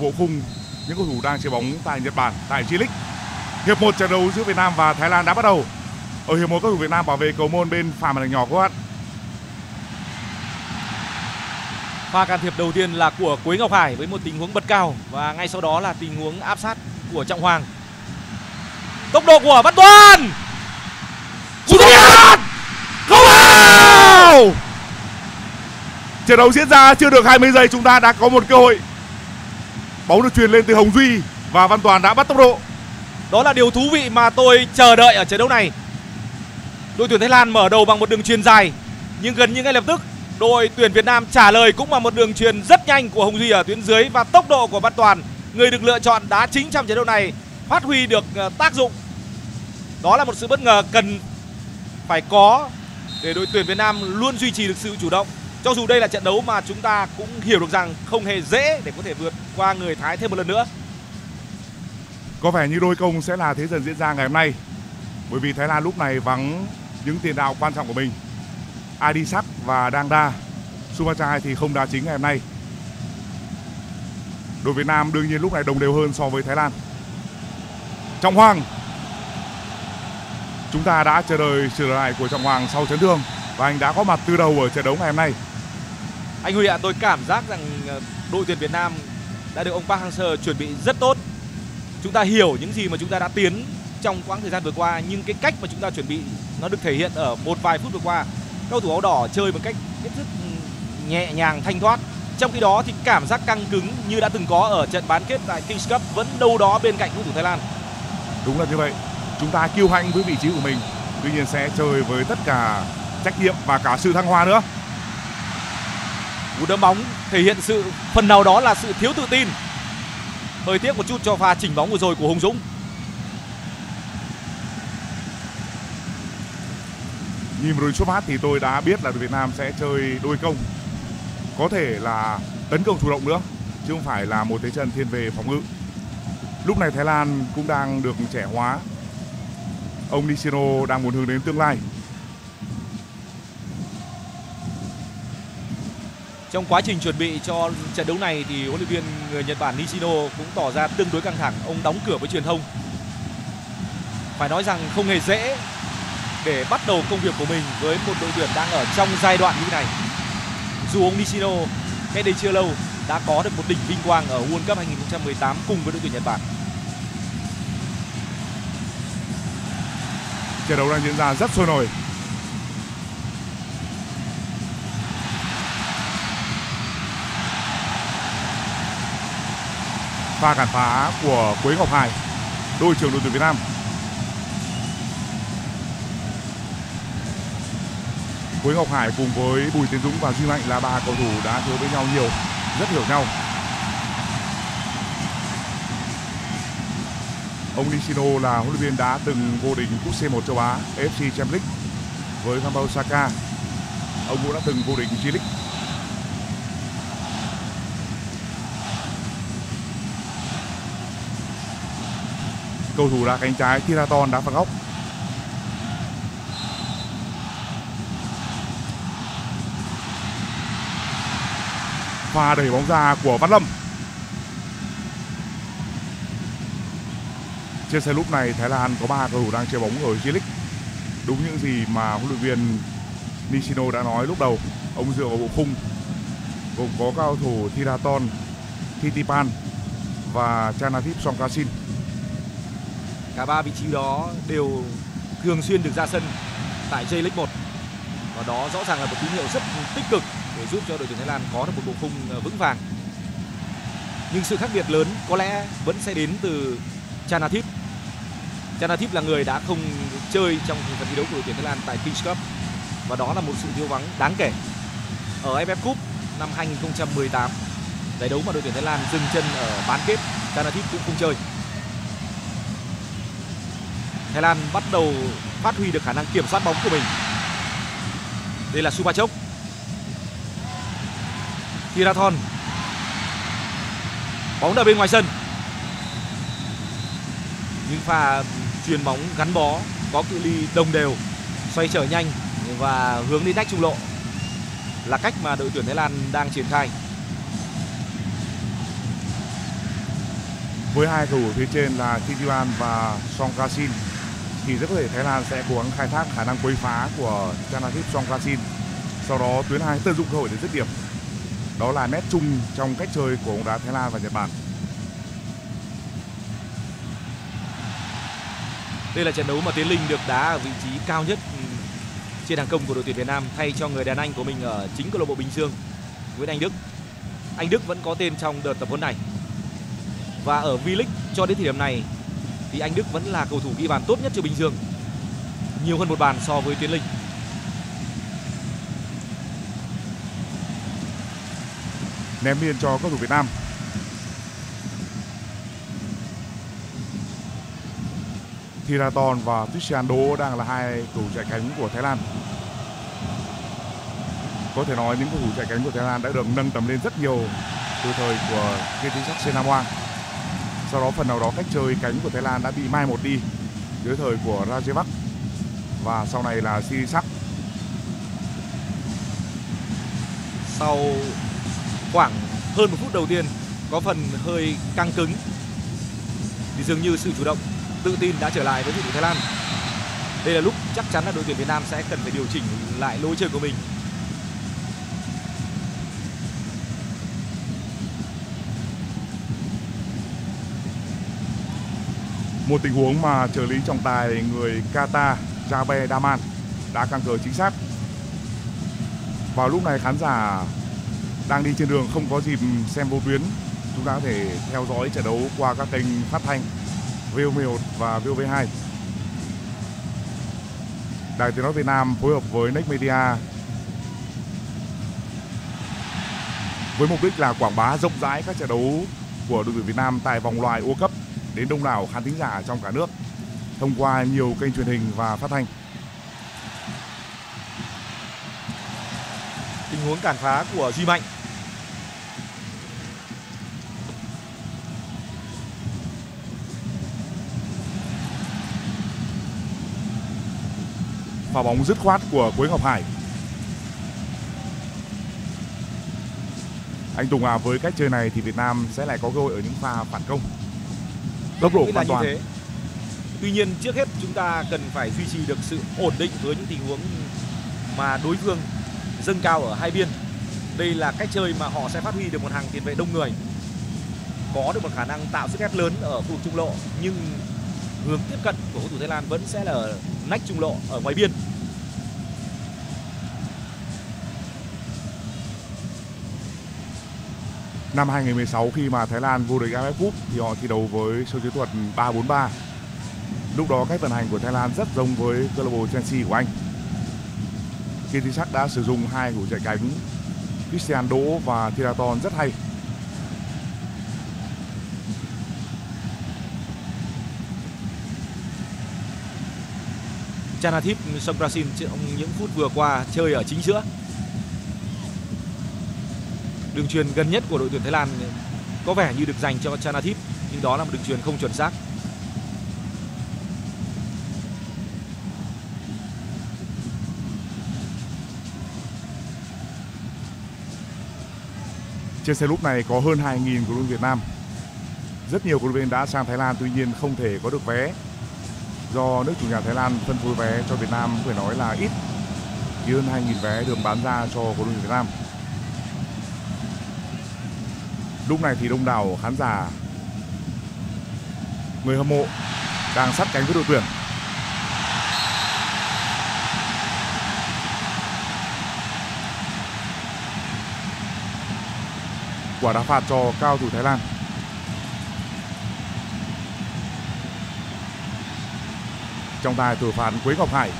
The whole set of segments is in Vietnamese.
bộ khung những cầu thủ đang chơi bóng tại Nhật Bản tại J-League. Hiệp 1 trận đấu giữa Việt Nam và Thái Lan đã bắt đầu. Ở hiệp 1 các thủ Việt Nam bảo vệ cầu môn bên phải màn hình nhỏ các bạn. Pha can thiệp đầu tiên là của Quế Ngọc Hải với một tình huống bật cao và ngay sau đó là tình huống áp sát của Trọng Hoàng. Tốc độ của Văn Toàn. Sút! Không vào! Trận đấu diễn ra chưa được 20 giây chúng ta đã có một cơ hội. Bóng được truyền lên từ Hồng Duy và Văn Toàn đã bắt tốc độ. Đó là điều thú vị mà tôi chờ đợi ở trận đấu này. Đội tuyển Thái Lan mở đầu bằng một đường truyền dài nhưng gần như ngay lập tức đội tuyển Việt Nam trả lời cũng bằng một đường truyền rất nhanh của Hồng Duy ở tuyến dưới và tốc độ của Văn Toàn, người được lựa chọn đá chính trong trận đấu này phát huy được ờ, tác dụng. Đó là một sự bất ngờ cần phải có để đội tuyển Việt Nam luôn duy trì được sự chủ động. Cho dù đây là trận đấu mà chúng ta cũng hiểu được rằng không hề dễ để có thể vượt qua người Thái thêm một lần nữa. Có vẻ như đôi công sẽ là thế dần diễn ra ngày hôm nay. Bởi vì Thái Lan lúc này vắng những tiền đạo quan trọng của mình. Adisak và Đang Đa. Subachai thì không đá chính ngày hôm nay. Đội Việt Nam đương nhiên lúc này đồng đều hơn so với Thái Lan. Trọng Hoàng. Chúng ta đã chờ đợi sự trở lại của Trọng Hoàng sau chấn thương và anh đã có mặt từ đầu ở trận đấu ngày hôm nay. Anh Huy ạ, tôi cảm giác rằng ờ, đội tuyển Việt Nam đã được ông Park Hang-seo chuẩn bị rất tốt. Chúng ta hiểu những gì mà chúng ta đã tiến trong quãng thời gian vừa qua nhưng cái cách mà chúng ta chuẩn bị nó được thể hiện ở một vài phút vừa qua. Các cầu thủ áo đỏ chơi một cách hết sức ừ, nhẹ nhàng thanh thoát. Trong khi đó thì cảm giác căng cứng như đã từng có ở trận bán kết tại Kings Cup vẫn đâu đó bên cạnh cầu thủ Thái Lan. Đúng là như vậy. Chúng ta kiêu hãnh với vị trí của mình. Tuy nhiên sẽ chơi với tất cả trách nhiệm và cả sự thăng hoa nữa. Cú đấm bóng thể hiện sự phần nào đó là sự thiếu tự tin. Hơi tiếc một chút cho pha chỉnh bóng vừa rồi của Hùng Dũng. Nhìn rồi xuất phát thì tôi đã biết là Việt Nam sẽ chơi đôi công. Có thể là tấn công chủ động nữa, chứ không phải là một thế trận thiên về phòng ngự. Lúc này Thái Lan cũng đang được trẻ hóa. Ông Nishino đang muốn hướng đến tương lai. Trong quá trình chuẩn bị cho trận đấu này thì huấn luyện viên người Nhật Bản Nishino cũng tỏ ra tương đối căng thẳng. Ông đóng cửa với truyền thông. Phải nói rằng không hề dễ để bắt đầu công việc của mình với một đội tuyển đang ở trong giai đoạn như thế này. Dù ông Nishino cách đây chưa lâu đã có được một đỉnh vinh quang ở World Cup 2018 cùng với đội tuyển Nhật Bản. Trận đấu đang diễn ra rất sôi nổi. Pha cản phá của Quế Ngọc Hải, đội trưởng đội tuyển Việt Nam. Quế Ngọc Hải cùng với Bùi Tiến Dũng và Duy Mạnh là ba cầu thủ đã chơi với nhau nhiều, rất hiểu nhau. Ông Nishino là huấn luyện viên đã từng vô địch cúp C1 châu Á AFC Champions League với Gamba Osaka. Ông cũng đã từng vô địch G-League Cầu thủ đá cánh trái Thiraton đá phạt góc. Pha đẩy bóng ra của Văn Lâm. Trên sân lúc này Thái Lan có ba cầu thủ đang chơi bóng ở G-League Đúng những gì mà huấn luyện viên Nishino đã nói lúc đầu. Ông dựa vào bộ khung gồm có cao thủ Thiraton, Titipan và Chanathip Songkasin. Cả ba vị trí đó đều thường xuyên được ra sân tại J-League 1 và đó rõ ràng là một tín hiệu rất tích cực để giúp cho đội tuyển Thái Lan có được một bộ khung ờ, vững vàng. Nhưng sự khác biệt lớn có lẽ vẫn sẽ đến từ Chanathip. Chanathip là người đã không chơi trong phần thi đấu của đội tuyển Thái Lan tại Kings Cup và đó là một sự thiếu vắng đáng kể. Ở AFF Cup năm 2018, giải đấu mà đội tuyển Thái Lan dừng chân ở bán kết, Chanathip cũng không chơi. Thái Lan bắt đầu phát huy được khả năng kiểm soát bóng của mình. Đây là Supachok. Thirathon. Bóng ở bên ngoài sân. Những pha chuyền bóng gắn bó có cự ly đồng đều, xoay trở nhanh và hướng đến nách trung lộ là cách mà đội tuyển Thái Lan đang triển khai. với hai thủ phía trên là Titiwan và Songkrasin thì rất có thể Thái Lan sẽ cố gắng khai thác khả năng quấy phá của Chanathip Songkrasin sau đó tuyến hai tận dụng cơ hội để dứt điểm đó là nét chung trong cách chơi của bóng đá Thái Lan và Nhật Bản Đây là trận đấu mà Tiến Linh được đá ở vị trí cao nhất ừ, trên hàng công của đội tuyển Việt Nam thay cho người đàn anh của mình ở chính câu lạc bộ Bình Dương, Nguyễn Anh Đức. Anh Đức vẫn có tên trong đợt tập huấn này. Và ở V-League cho đến thời điểm này thì anh Đức vẫn là cầu thủ ghi bàn tốt nhất cho Bình Dương. Nhiều hơn một bàn so với Tiến Linh. ném biên cho cầu thủ Việt Nam Thiraton và Christian Đô đang là hai cầu thủ chạy cánh của Thái Lan. Có thể nói những cầu thủ chạy cánh của Thái Lan đã được nâng tầm lên rất nhiều từ thời của Kirtisak Senamwang. Sau đó phần nào đó cách chơi cánh của Thái Lan đã bị mai một đi dưới thời của Rajavak và sau này là Sirisak. Sau khoảng hơn một phút đầu tiên, có phần hơi căng cứng thì dường như sự chủ động, tự tin đã trở lại với đội tuyển Thái Lan. Đây là lúc chắc chắn là đội tuyển Việt Nam sẽ cần phải điều chỉnh lại lối chơi của mình. Một tình huống mà trợ lý trọng tài người Qatar Jabe Daman đã căng cờ chính xác. Vào lúc này khán giả đang đi trên đường không có dịp xem vô tuyến, chúng ta có thể theo dõi trận đấu qua các kênh phát thanh VOV1 và VOV2. Đài Tiếng nói Việt Nam phối hợp với Next Media với mục đích là quảng bá rộng rãi các trận đấu của đội tuyển Việt Nam tại vòng loại World Cup đến đông đảo khán thính giả trong cả nước thông qua nhiều kênh truyền hình và phát thanh. Tình huống cản phá của Duy Mạnh pha bóng dứt khoát của Quế Ngọc Hải. Anh Tùng à với cách chơi này thì Việt Nam sẽ lại có cơ hội ở những pha phản công. Tốc độ hoàn toàn. Thế. Tuy nhiên trước hết chúng ta cần phải duy trì được sự ổn định với những tình huống mà đối phương dâng cao ở hai biên. Đây là cách chơi mà họ sẽ phát huy được một hàng tiền vệ đông người. Có được một khả năng tạo sức ép lớn ở khu vực trung lộ nhưng hướng tiếp cận của cầu thủ Thái Lan vẫn sẽ là ở nách trung lộ ở ngoài biên. Năm 2016 khi mà Thái Lan vô địch AFF Cup thì họ thi đấu với sơ chiến thuật 3-4-3. Lúc đó cách vận hành của Thái Lan rất giống với câu lạc bộ Chelsea của Anh. Kirtisak đã sử dụng hai thủ chạy cánh Christian Đỗ và Thiraton rất hay Chanathip Songkrasin trong những phút vừa qua chơi ở chính giữa. Đường truyền gần nhất của đội tuyển Thái Lan có vẻ như được dành cho Chanathip, nhưng đó là một đường truyền không chuẩn xác. Trên xe lúc này có hơn 2.000 cổ động Việt Nam. Rất nhiều cổ động viên đã sang Thái Lan, tuy nhiên không thể có được vé do nước chủ nhà Thái Lan phân phối vé cho Việt Nam phải nói là ít chỉ hơn 2.000 vé được bán ra cho cổ động Việt Nam lúc này thì đông đảo khán giả, người hâm mộ đang sát cánh với đội tuyển quả đá phạt cho cao thủ Thái Lan trong tài thủ phạt Quế Ngọc Hải.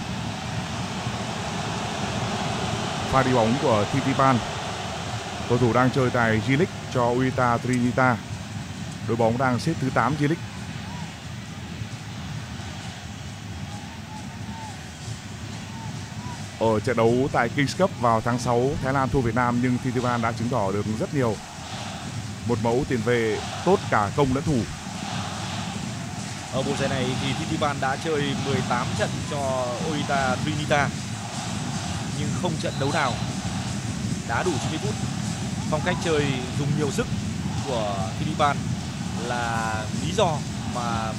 Pha đi bóng của Titipan. Cầu thủ đang chơi tại G-League cho Uita Trinita. Đội bóng đang xếp thứ 8 G-League. Ở trận đấu tại Kings Cup vào tháng 6, Thái Lan thua Việt Nam nhưng Thitivan đã chứng tỏ được rất nhiều. Một mẫu tiền vệ tốt cả công lẫn thủ ở mùa giải này thì Thitivan đã chơi 18 trận cho Oita Trinita nhưng không trận đấu nào đã đủ 90 phút. Phong cách chơi dùng nhiều sức của Philippines là lý do mà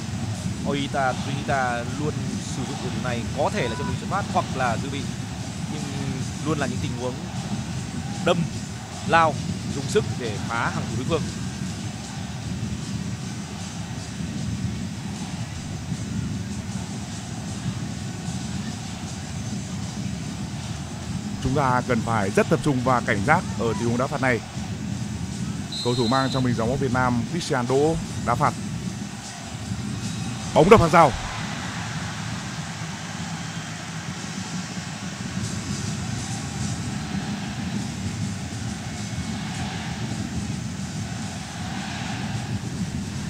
Oita Trinita luôn sử dụng cầu thủ này có thể là trong đường xuất phát hoặc là dự bị. Nhưng luôn là những tình huống đâm, lao, dùng sức để phá hàng thủ đối phương. Chúng ta cần phải rất tập trung và cảnh giác ở tình huống đá phạt này. Cầu thủ mang trong mình dòng bóng Việt Nam Christian Đỗ đá phạt. Bóng đập hàng rào.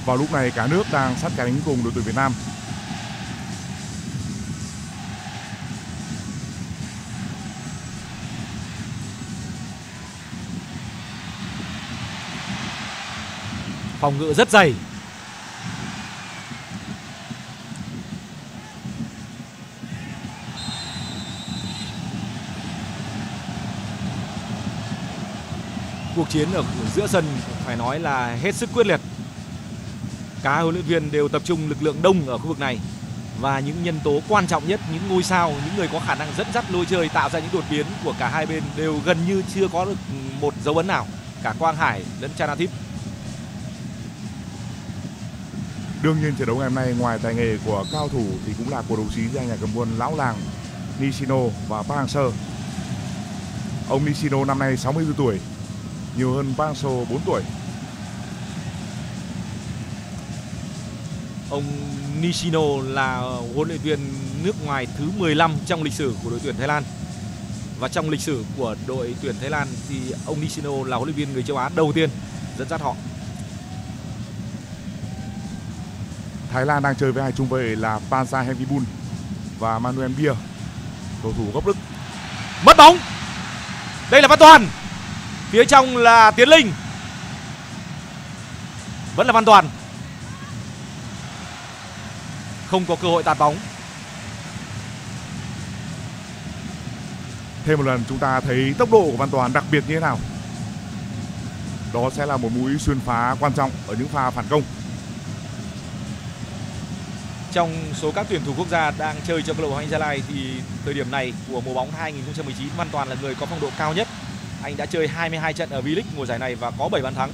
Vào lúc này cả nước đang sát cánh cùng đội tuyển Việt Nam. Phòng ngự rất dày. Cuộc chiến ở giữa sân phải nói là hết sức quyết liệt. Cả huấn luyện viên đều tập trung lực lượng đông ở khu vực này. Và những nhân tố quan trọng nhất, những ngôi sao, những người có khả năng dẫn dắt lối chơi tạo ra những đột biến của cả hai bên đều gần như chưa có được một dấu ấn nào. Cả Quang Hải lẫn Chanathip Đương nhiên trận đấu ngày hôm nay ngoài tài nghề của cao thủ thì cũng là của đồng chí gia nhà cầm quân lão làng Nishino và Park Hang-seo. Ông Nishino năm nay 64 tuổi, nhiều hơn Park Hang-seo 4 tuổi. Ông Nishino là huấn luyện viên nước ngoài thứ 15 trong lịch sử của đội tuyển Thái Lan. Và trong lịch sử của đội tuyển Thái Lan thì ông Nishino là huấn luyện viên người châu Á đầu tiên dẫn dắt họ Thái Lan đang chơi với hai trung vệ là Pansa Hemvibun và Manuel Bia. Cầu thủ gốc Đức. Mất bóng. Đây là Văn Toàn. Phía trong là Tiến Linh. Vẫn là Văn Toàn. Không có cơ hội tạt bóng. Thêm một lần chúng ta thấy tốc độ của Văn Toàn đặc biệt như thế nào. Đó sẽ là một mũi xuyên phá quan trọng ở những pha phản công trong số các tuyển thủ quốc gia đang chơi cho câu lạc bộ Anh Gia Lai thì thời điểm này của mùa bóng 2019 hoàn toàn là người có phong độ cao nhất. Anh đã chơi 22 trận ở V-League mùa giải này và có 7 bàn thắng.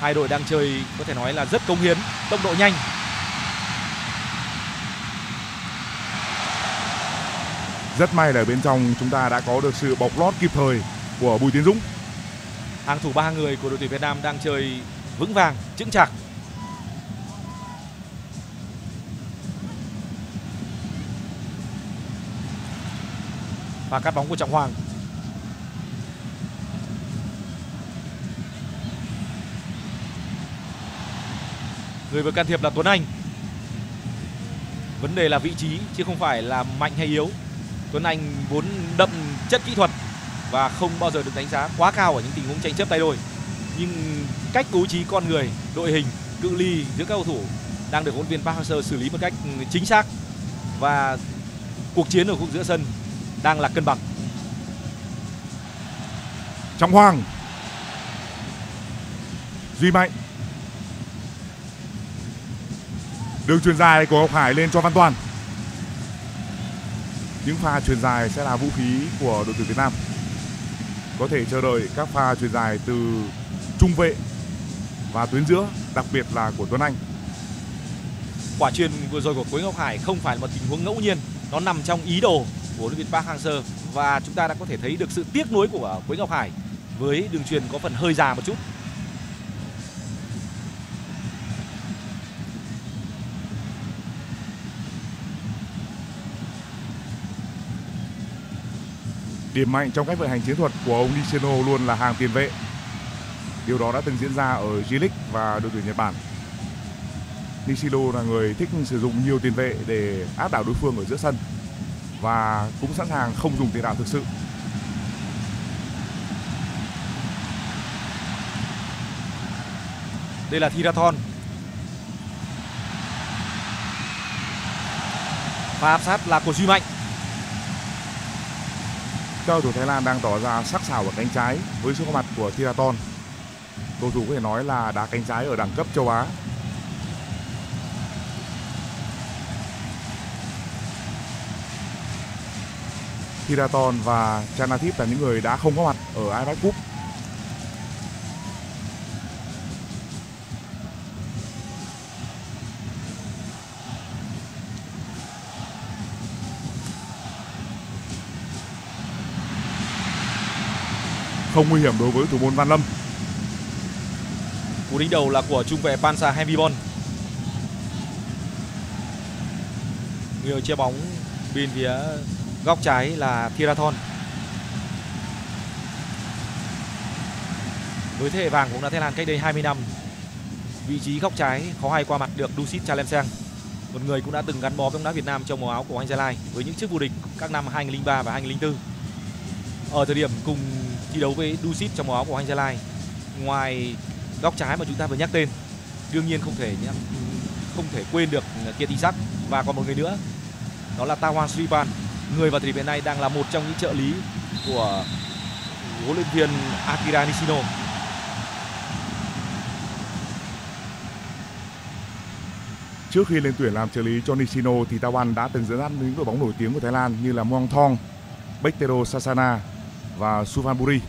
Hai đội đang chơi có thể nói là rất công hiến, tốc độ nhanh. Rất may là bên trong chúng ta đã có được sự bọc lót kịp thời của Bùi Tiến Dũng. Hàng thủ ba người của đội tuyển Việt Nam đang chơi vững vàng, chững chạc. Và cắt bóng của Trọng Hoàng. Người vừa can thiệp là Tuấn Anh. Vấn đề là vị trí chứ không phải là mạnh hay yếu. Tuấn Anh vốn đậm chất kỹ thuật và không bao giờ được đánh giá quá cao ở những tình huống tranh chấp tay đôi. Nhưng cách bố trí con người, đội hình, cự ly giữa các cầu thủ đang được huấn luyện viên Park Hang-seo xử lý một cách ừ, chính xác. Và cuộc chiến ở khu giữa sân đang là cân bằng. Trọng Hoàng. Duy Mạnh. Đường truyền dài của Ngọc Hải lên cho Văn Toàn. Những pha truyền dài sẽ là vũ khí của đội tuyển Việt Nam có thể chờ đợi các pha truyền dài từ trung vệ và tuyến giữa, đặc biệt là của Tuấn Anh. Quả truyền vừa rồi của Quế Ngọc Hải không phải là một tình huống ngẫu nhiên, nó nằm trong ý đồ của huấn luyện Park Hang-seo và chúng ta đã có thể thấy được sự tiếc nuối của Quế Ngọc Hải với đường truyền có phần hơi già một chút. Điểm mạnh trong cách vận hành chiến thuật của ông Nishino luôn là hàng tiền vệ. Điều đó đã từng diễn ra ở G-League và đội tuyển Nhật Bản. Nishino là người thích sử dụng nhiều tiền vệ để áp đảo đối phương ở giữa sân và cũng sẵn sàng không dùng tiền đạo thực sự. Đây là Thirathon. Và áp sát là của Duy Mạnh. Các cầu thủ Thái Lan đang tỏ ra sắc sảo ở cánh trái với sự có mặt của Thiraton. Cầu thủ có thể nói là đá cánh trái ở đẳng cấp châu Á. Thiraton và Chanathip là những người đã không có mặt ở AFF Cup không nguy hiểm đối với thủ môn Văn Lâm. Cú đánh đầu là của trung vệ Pansa Hemibon. Người chia bóng bên phía góc trái là Thirathon. Với thế hệ vàng cũng đã Thái Lan cách đây 20 năm. Vị trí góc trái khó hay qua mặt được Dusit Chalemseng. Một người cũng đã từng gắn bó với bóng đá Việt Nam trong màu áo của Anh Gia Lai với những chức vô địch các năm 2003 và 2004. Ở thời điểm cùng thi đấu với Dusit trong màu áo của Anh Gia Lai. Ngoài góc trái mà chúng ta vừa nhắc tên, đương nhiên không thể không thể quên được ừ, Kiệt Isak và còn một người nữa đó là Tawan Sripan. Người vào thời điểm hiện nay đang là một trong những trợ lý của huấn luyện viên Akira Nishino. Trước khi lên tuyển làm trợ lý cho Nishino thì Tawan đã từng dẫn dắt những đội bóng nổi tiếng của Thái Lan như là Muang Thong, Bektero Sasana và Suvanburi.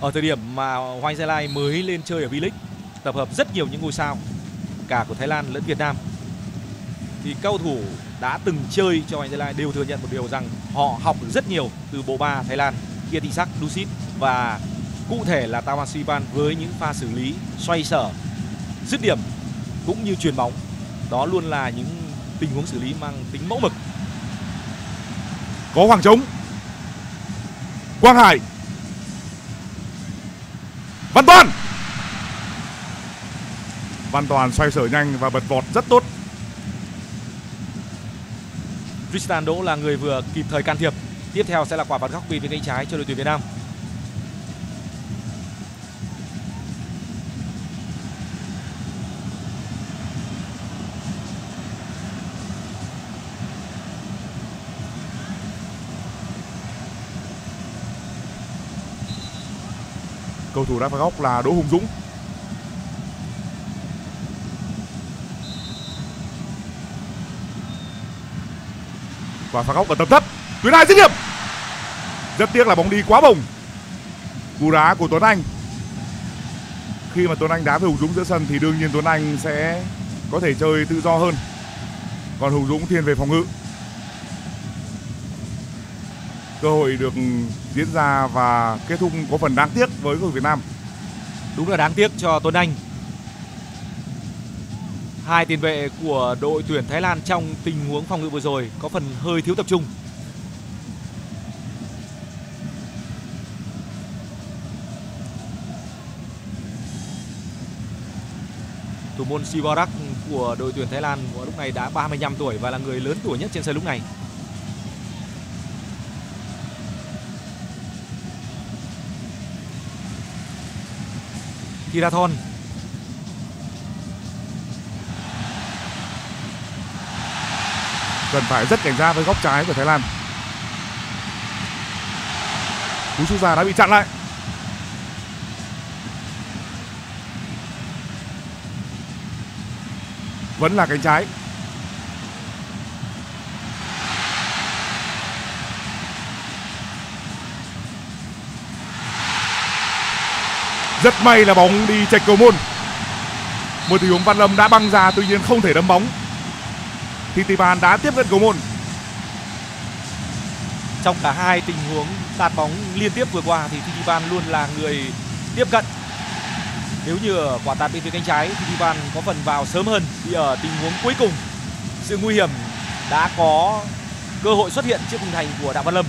Ở thời điểm mà Hoàng Gia Lai mới lên chơi ở V-League, tập hợp rất nhiều những ngôi sao cả của Thái Lan lẫn Việt Nam. Thì cao thủ đã từng chơi cho Hoàng Gia Lai đều thừa nhận một điều rằng họ học được rất nhiều từ bộ ba Thái Lan Kietisak Dusit và cụ thể là Tawasipan với những pha xử lý xoay sở dứt điểm cũng như truyền bóng. Đó luôn là những tình huống xử lý mang tính mẫu mực có khoảng trống. Quang Hải. Văn Toàn. Văn Toàn xoay sở nhanh và bật vọt rất tốt. Tristan Đỗ là người vừa kịp thời can thiệp. Tiếp theo sẽ là quả phạt góc bên cánh trái cho đội tuyển Việt Nam. Cầu thủ đá phạt góc là Đỗ Hùng Dũng. Và phạt góc ở tầm thấp tuyến hai dứt điểm. Rất tiếc là bóng đi quá bồng. Cú đá của Tuấn Anh. Khi mà Tuấn Anh đá với Hùng Dũng giữa sân thì đương nhiên Tuấn Anh sẽ có thể chơi tự do hơn. Còn Hùng Dũng thiên về phòng ngự cơ hội được diễn ra và kết thúc có phần đáng tiếc với cầu Việt Nam. Đúng là đáng tiếc cho Tuấn Anh. Hai tiền vệ của đội tuyển Thái Lan trong tình huống phòng ngự vừa rồi có phần hơi thiếu tập trung. Thủ môn Sivarak của đội tuyển Thái Lan lúc này đã 35 tuổi và là người lớn tuổi nhất trên sân lúc này. Kirathon. Cần phải rất cảnh giác với góc trái của Thái Lan. Cú sút ra đã bị chặn lại. Vẫn là cánh trái. Rất may là bóng đi chệch cầu môn. Một tình huống Văn Lâm đã băng ra tuy nhiên không thể đấm bóng. Titipan đã tiếp cận cầu môn. Trong cả hai tình huống tạt bóng liên tiếp vừa qua thì Titipan luôn là người tiếp cận. Nếu như ở quả tạt bên phía cánh trái, thì Titipan có phần vào sớm hơn thì ở tình huống cuối cùng sự nguy hiểm đã có cơ hội xuất hiện trước khung thành của Đặng Văn Lâm.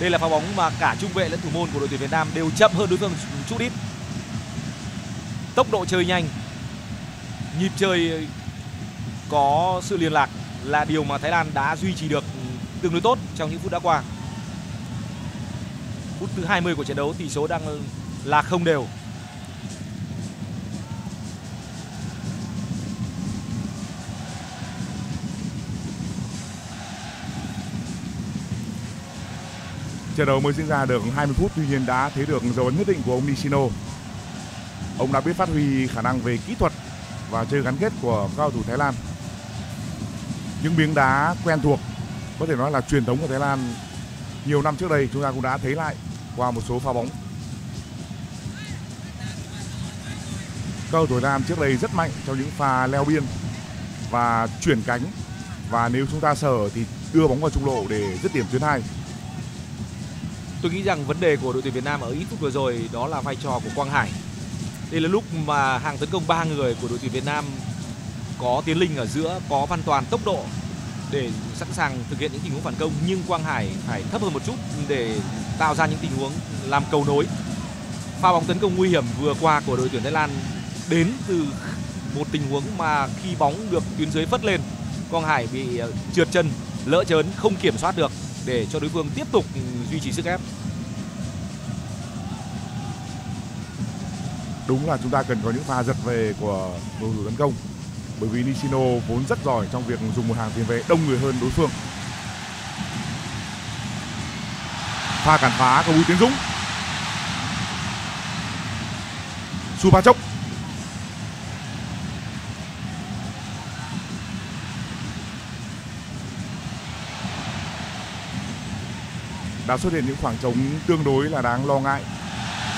Đây là pha bóng mà cả trung vệ lẫn thủ môn của đội tuyển Việt Nam đều chậm hơn đối phương chút ít tốc độ chơi nhanh nhịp chơi có sự liên lạc là điều mà Thái Lan đã duy trì được tương đối tốt trong những phút đã qua. Phút thứ 20 của trận đấu, tỷ số đang là không đều. Trận đấu mới diễn ra được 20 phút, tuy nhiên đã thấy được dấu ấn nhất định của ông Nishino Ông đã biết phát huy khả năng về kỹ thuật và chơi gắn kết của cao thủ Thái Lan. Những miếng đá quen thuộc, có thể nói là truyền thống của Thái Lan, nhiều năm trước đây chúng ta cũng đã thấy lại qua một số pha bóng. Cầu thủ Thái Lan trước đây rất mạnh trong những pha leo biên và chuyển cánh và nếu chúng ta sở thì đưa bóng vào trung lộ để dứt điểm tuyến hai. Tôi nghĩ rằng vấn đề của đội tuyển Việt Nam ở ít phút vừa rồi đó là vai trò của Quang Hải. Đây là lúc mà hàng tấn công ba người của đội tuyển Việt Nam có Tiến Linh ở giữa, có Văn Toàn tốc độ để sẵn sàng thực hiện những tình huống phản công nhưng Quang Hải phải thấp hơn một chút để tạo ra những tình huống làm cầu nối. Pha bóng tấn công nguy hiểm vừa qua của đội tuyển Thái Lan đến từ một tình huống mà khi bóng được tuyến dưới phất lên, Quang Hải bị ờ, trượt chân, lỡ chớn không kiểm soát được để cho đối phương tiếp tục duy trì sức ép. Đúng là chúng ta cần có những pha giật về của cầu thủ tấn công bởi vì Nishino vốn rất giỏi trong việc dùng một hàng tiền vệ đông người hơn đối phương. Pha cản phá của Bùi Tiến Dũng. Su Park chốc đã xuất hiện những khoảng trống tương đối là đáng lo ngại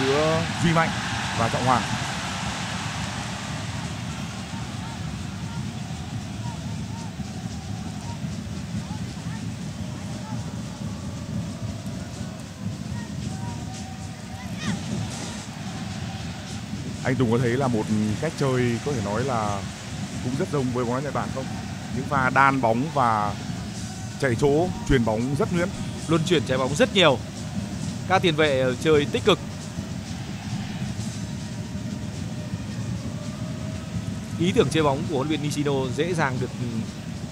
giữa Duy Mạnh và Trọng Hoàng. anh Tùng có thấy là một cách chơi có thể nói là cũng rất giống với bóng đá Nhật Bản không? Những pha đan bóng và chạy chỗ, truyền bóng rất nhuyễn. Luân chuyển trái bóng rất nhiều. Các tiền vệ chơi tích cực. Ý tưởng chơi bóng của huấn luyện Nishino dễ dàng được ừ,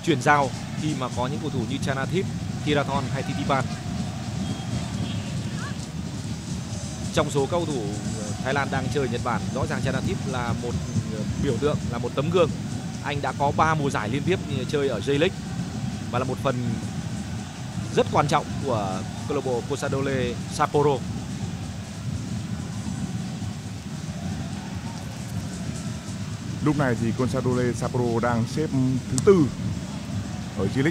chuyển giao khi mà có những cầu thủ như Chanathip, Thirathon hay Titipan. Trong số các cầu thủ ừ, Thái Lan đang chơi Nhật Bản rõ ràng Chanathip là một ừ, biểu tượng là một tấm gương anh đã có 3 mùa giải liên tiếp chơi ở J-League và là một phần rất quan trọng của câu lạc bộ Posadole Sapporo Lúc này thì Consadole Sapporo đang xếp thứ tư ở G-League.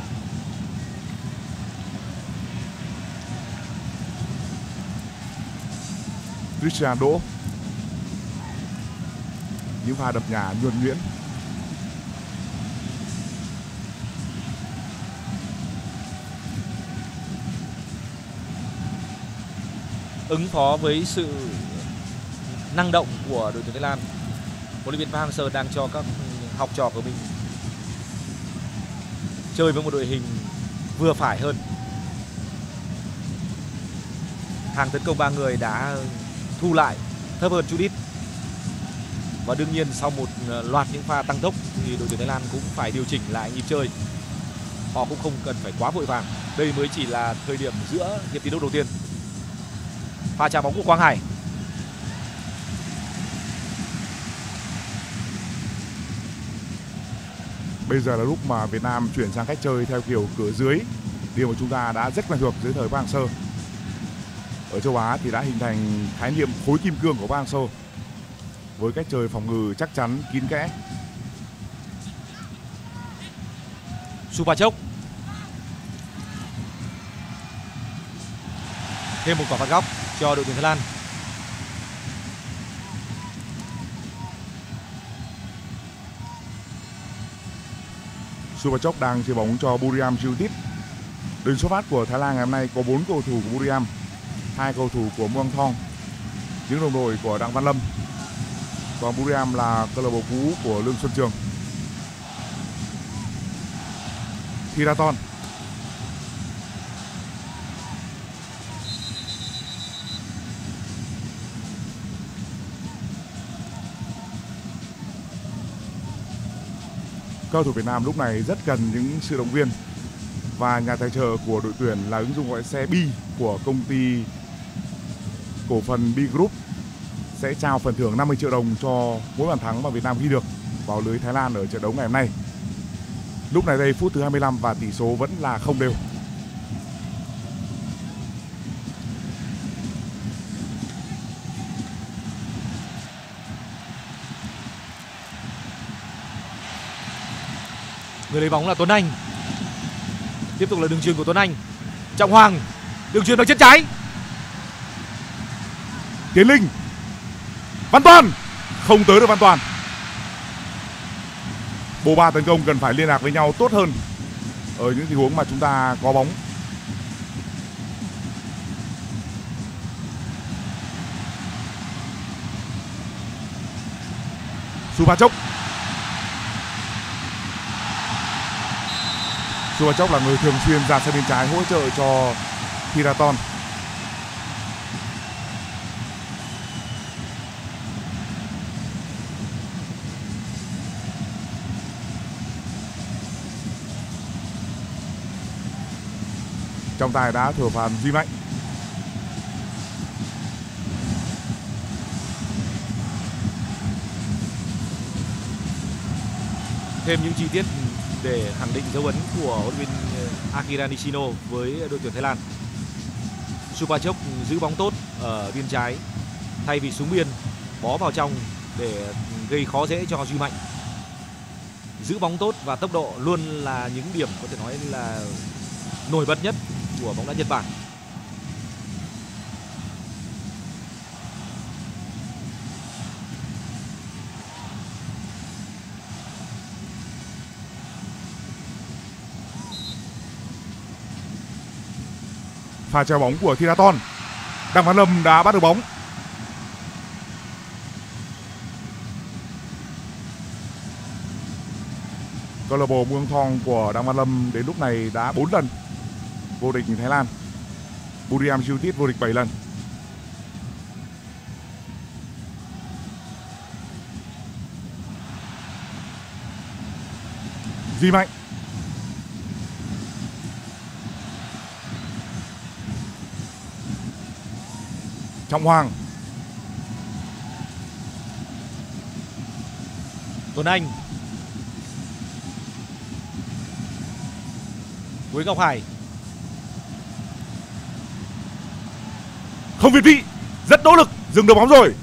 Christian Đỗ. Những pha đập nhà nhuần nhuyễn. Ứng phó với sự năng động của đội tuyển Thái Lan huấn luyện viên Park Hang-seo đang cho các học trò của mình chơi với một đội hình vừa phải hơn. Hàng tấn công ba người đã thu lại, thấp hơn chút ít. Và đương nhiên sau một ờ, loạt những pha tăng tốc thì đội tuyển Thái Lan cũng phải điều chỉnh lại nhịp chơi. Họ cũng không cần phải quá vội vàng. Đây mới chỉ là thời điểm giữa hiệp thi đấu đầu tiên. Pha trả bóng của Quang Hải. Bây giờ là lúc mà Việt Nam chuyển sang cách chơi theo kiểu cửa dưới Điều mà chúng ta đã rất quen thuộc dưới thời Park Hang-seo Ở châu Á thì đã hình thành khái niệm khối kim cương của Park Hang-seo với cách chơi phòng ngự chắc chắn, kín kẽ. Supachok thêm một quả phạt góc cho đội tuyển Thái Lan. Supachok đang chơi bóng cho Buriram Jutit. Đường xuất phát của Thái Lan ngày hôm nay có 4 cầu thủ của Buriram, hai cầu thủ của Muang Thong, những đồng đội của Đặng Văn Lâm. Còn Buriram là câu lạc bộ cũ của Lương Xuân Trường. Thiraton cầu thủ Việt Nam lúc này rất cần những sự động viên và nhà tài trợ của đội tuyển là ứng dụng gọi xe Bi của công ty cổ phần B Group sẽ trao phần thưởng 50 triệu đồng cho mỗi bàn thắng mà Việt Nam ghi được vào lưới Thái Lan ở trận đấu ngày hôm nay. Lúc này đây, phút thứ 25 và tỷ số vẫn là không đều. Người lấy bóng là Tuấn Anh. Tiếp tục là đường truyền của Tuấn Anh. Trọng Hoàng, đường truyền vào chân trái. Tiến Linh, Văn Toàn. Không tới được Văn Toàn. Bộ ba tấn công cần phải liên lạc với nhau tốt hơn ở những tình huống mà chúng ta có bóng. Supachok Suvachok là người thường xuyên ra sang bên trái hỗ trợ cho Piraton. trong tay đã thừa phạt Duy Mạnh thêm những chi tiết để khẳng định dấu ấn của huấn luyện viên Akira Nishino với đội tuyển Thái Lan. Supachok giữ bóng tốt ở biên trái, thay vì xuống biên, bó vào trong để gây khó dễ cho Duy Mạnh. Giữ bóng tốt và tốc độ luôn là những điểm có thể nói là nổi bật nhất của bóng đá Nhật Bản. Pha treo bóng của Thiraton Đặng Văn Lâm đã bắt được bóng. Câu lạc bộ Muang Thong của Đặng Văn Lâm đến lúc này đã 4 lần vô địch Thái Lan. Buriram Jutit vô địch 7 lần. Di Mạnh Trọng Hoàng. Tuấn Anh. Quế Ngọc Hải. Không việt vị. Rất nỗ lực. Dừng được bóng rồi.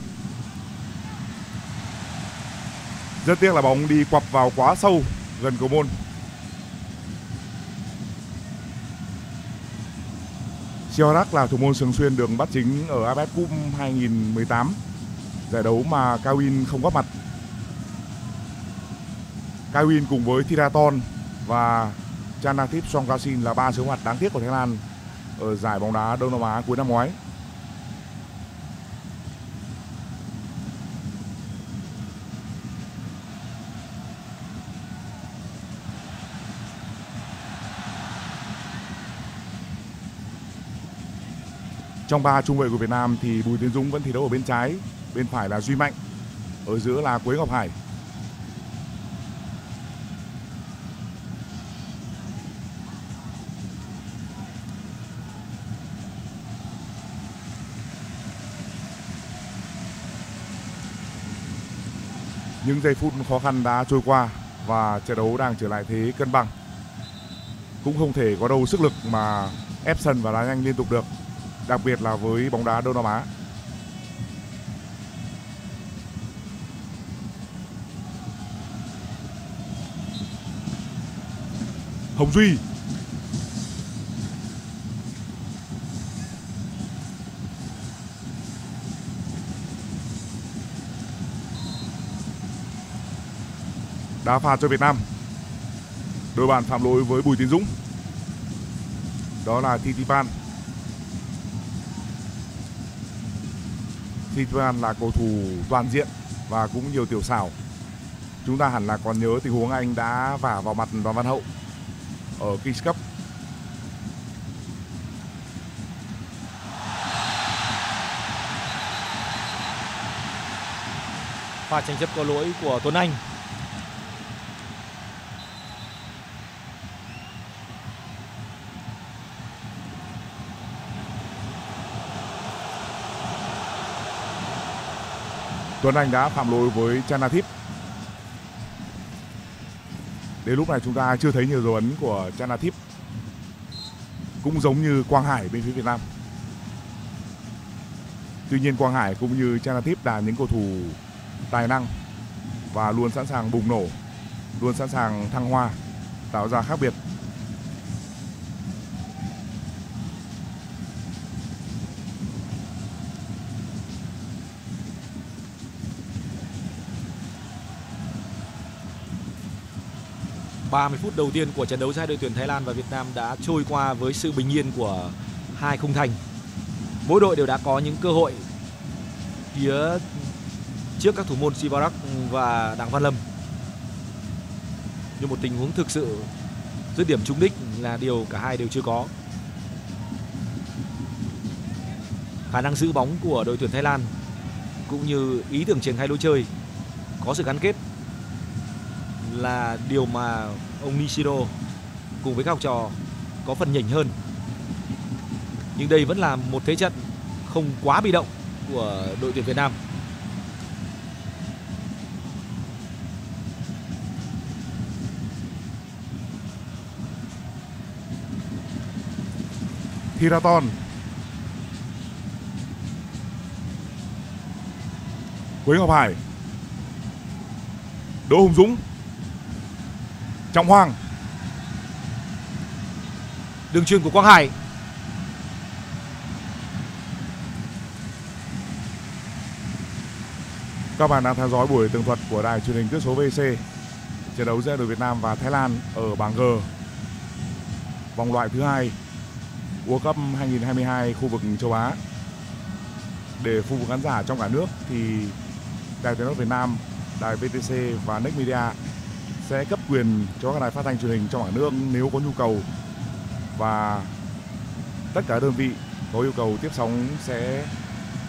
Rất tiếc là bóng đi quặp vào quá sâu Gần cầu môn Siorak là thủ môn thường xuyên được bắt chính ở AFF Cup 2018 giải đấu mà Kawin không góp mặt. Kawin cùng với Thiraton và Chanathip Songkrasin là ba số mặt đáng tiếc của Thái Lan ở giải bóng đá Đông Nam Á cuối năm ngoái. Trong ba trung vệ của Việt Nam thì Bùi Tiến Dũng vẫn thi đấu ở bên trái, bên phải là Duy Mạnh, ở giữa là Quế Ngọc Hải. Những giây phút khó khăn đã trôi qua và trận đấu đang trở lại thế cân bằng. Cũng không thể có đâu sức lực mà ép sân và đá nhanh liên tục được đặc biệt là với bóng đá Đông Nam Á. Hồng Duy. Đá phạt cho Việt Nam. Đội bàn phạm lỗi với Bùi Tiến Dũng. Đó là Titipan Zidane là cầu thủ toàn diện và cũng nhiều tiểu xảo. Chúng ta hẳn là còn nhớ tình huống anh đã vả vào mặt Đoàn Văn Hậu ở Kings Cup. Pha tranh chấp có lỗi của Tuấn Anh Tuấn Anh đã phạm lỗi với Chanathip. Đến lúc này chúng ta chưa thấy nhiều dấu ấn của Chanathip. Cũng giống như Quang Hải bên phía Việt Nam. Tuy nhiên Quang Hải cũng như Chanathip là những cầu thủ tài năng và luôn sẵn sàng bùng nổ, luôn sẵn sàng thăng hoa tạo ra khác biệt. Ba mươi phút đầu tiên của trận đấu giữa hai đội tuyển Thái Lan và Việt Nam đã trôi qua với sự bình yên của hai khung thành. Mỗi đội đều đã có những cơ hội phía trước các thủ môn Sivarak và Đặng Văn Lâm. Nhưng một tình huống thực sự dứt điểm trúng đích là điều cả hai đều chưa có. Khả năng giữ bóng của đội tuyển Thái Lan cũng như ý tưởng triển khai lối chơi có sự gắn kết là điều mà ông Nishiro cùng với các học trò có phần nhỉnh hơn. Nhưng đây vẫn là một thế trận không quá bị động của đội tuyển Việt Nam. Hiraton, Quế Ngọc Hải Đỗ Hùng Dũng Trọng Hoàng. Đường truyền của Quang Hải. Các bạn đang theo dõi buổi tường thuật của đài truyền hình tước số VC trận đấu giữa đội Việt Nam và Thái Lan ở bảng G. Vòng loại thứ hai World Cup 2022 khu vực châu Á. Để phục vụ khán giả trong cả nước thì Đài Tiếng nói Việt Nam, Đài VTC và Next Media sẽ cấp quyền cho các đài phát thanh truyền hình trong cả nước nếu có nhu cầu. Và tất cả đơn vị có yêu cầu tiếp sóng sẽ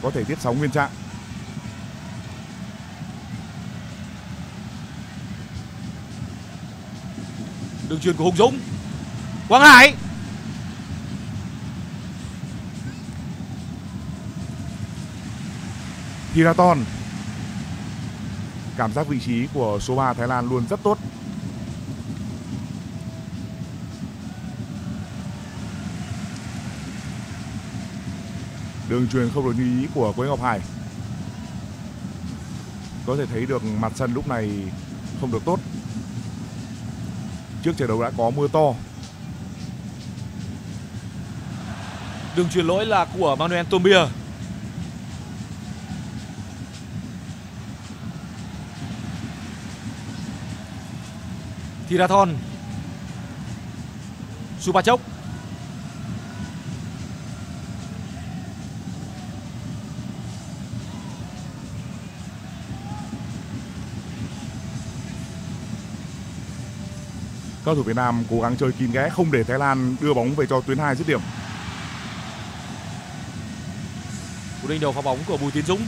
có thể tiếp sóng nguyên trạng. Đường truyền của Hùng Dũng. Quang Hải. Hiraton Cảm giác vị trí của số 3 Thái Lan luôn rất tốt. Đường truyền không được như ý của Quế Ngọc Hải. Có thể thấy được mặt sân lúc này không được tốt. Trước trận đấu đã có mưa to. Đường truyền lỗi là của Manuel Tombia. Thirathon Supachok Các thủ Việt Nam cố gắng chơi kín kẽ không để Thái Lan đưa bóng về cho tuyến 2 dứt điểm. Cú đánh đầu phá bóng của Bùi Tiến Dũng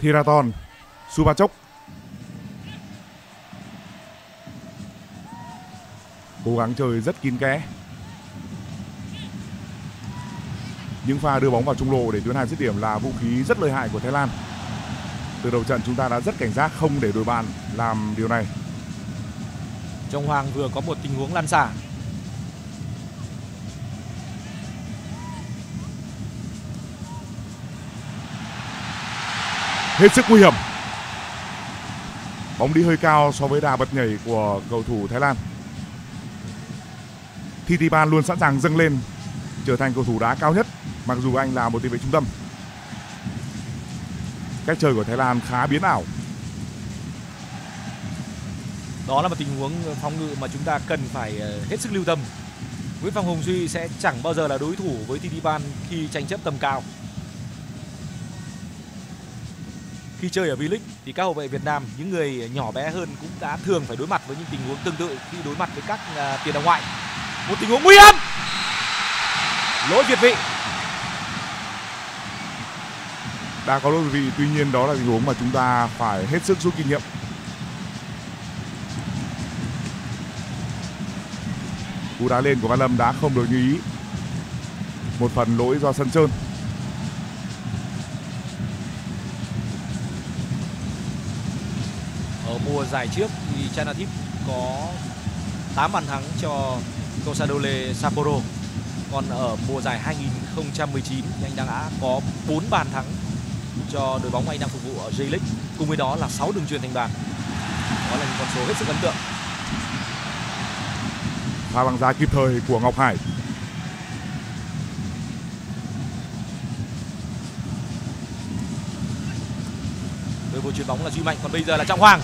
Thiraton, Supachok. Cố gắng chơi rất kín kẽ. Những pha đưa bóng vào trung lộ để tuyến hai dứt điểm là vũ khí rất lợi hại của Thái Lan. Từ đầu trận chúng ta đã rất cảnh giác không để đội bạn làm điều này. Trong Hoàng vừa có một tình huống lăn xả Hết sức nguy hiểm. Bóng đi hơi cao so với đà bật nhảy của cầu thủ Thái Lan. Thitipan luôn sẵn sàng dâng lên, trở thành cầu thủ đá cao nhất, mặc dù anh là một tiền vệ trung tâm. Cách chơi của Thái Lan khá biến ảo. Đó là một tình huống phòng ngự mà chúng ta cần phải ờ, hết sức lưu tâm. Nguyễn Phong Hùng Duy sẽ chẳng bao giờ là đối thủ với Thitipan khi tranh chấp tầm cao. Khi chơi ở V-League thì các hậu vệ Việt Nam, những người nhỏ bé hơn cũng đã thường phải đối mặt với những tình huống tương tự khi đối mặt với các uh, tiền đạo ngoại. Một tình huống nguy hiểm. Lỗi việt vị. Đã có lỗi việt vị, tuy nhiên đó là tình huống mà chúng ta phải hết sức rút kinh nghiệm. Cú đá lên của Văn Lâm đã không được như ý. Một phần lỗi do sân trơn. Mùa giải trước thì Chanatip có 8 bàn thắng cho Consadole Sapporo. Còn ở mùa giải 2019 thì anh đã có 4 bàn thắng cho đội bóng anh đang phục vụ ở J-League. Cùng với đó là 6 đường truyền thành bàn. Đó là những con số hết sức ấn tượng. pha băng giá kịp thời của Ngọc Hải Người vừa chuyền bóng là Duy Mạnh còn bây giờ là Trọng Hoàng.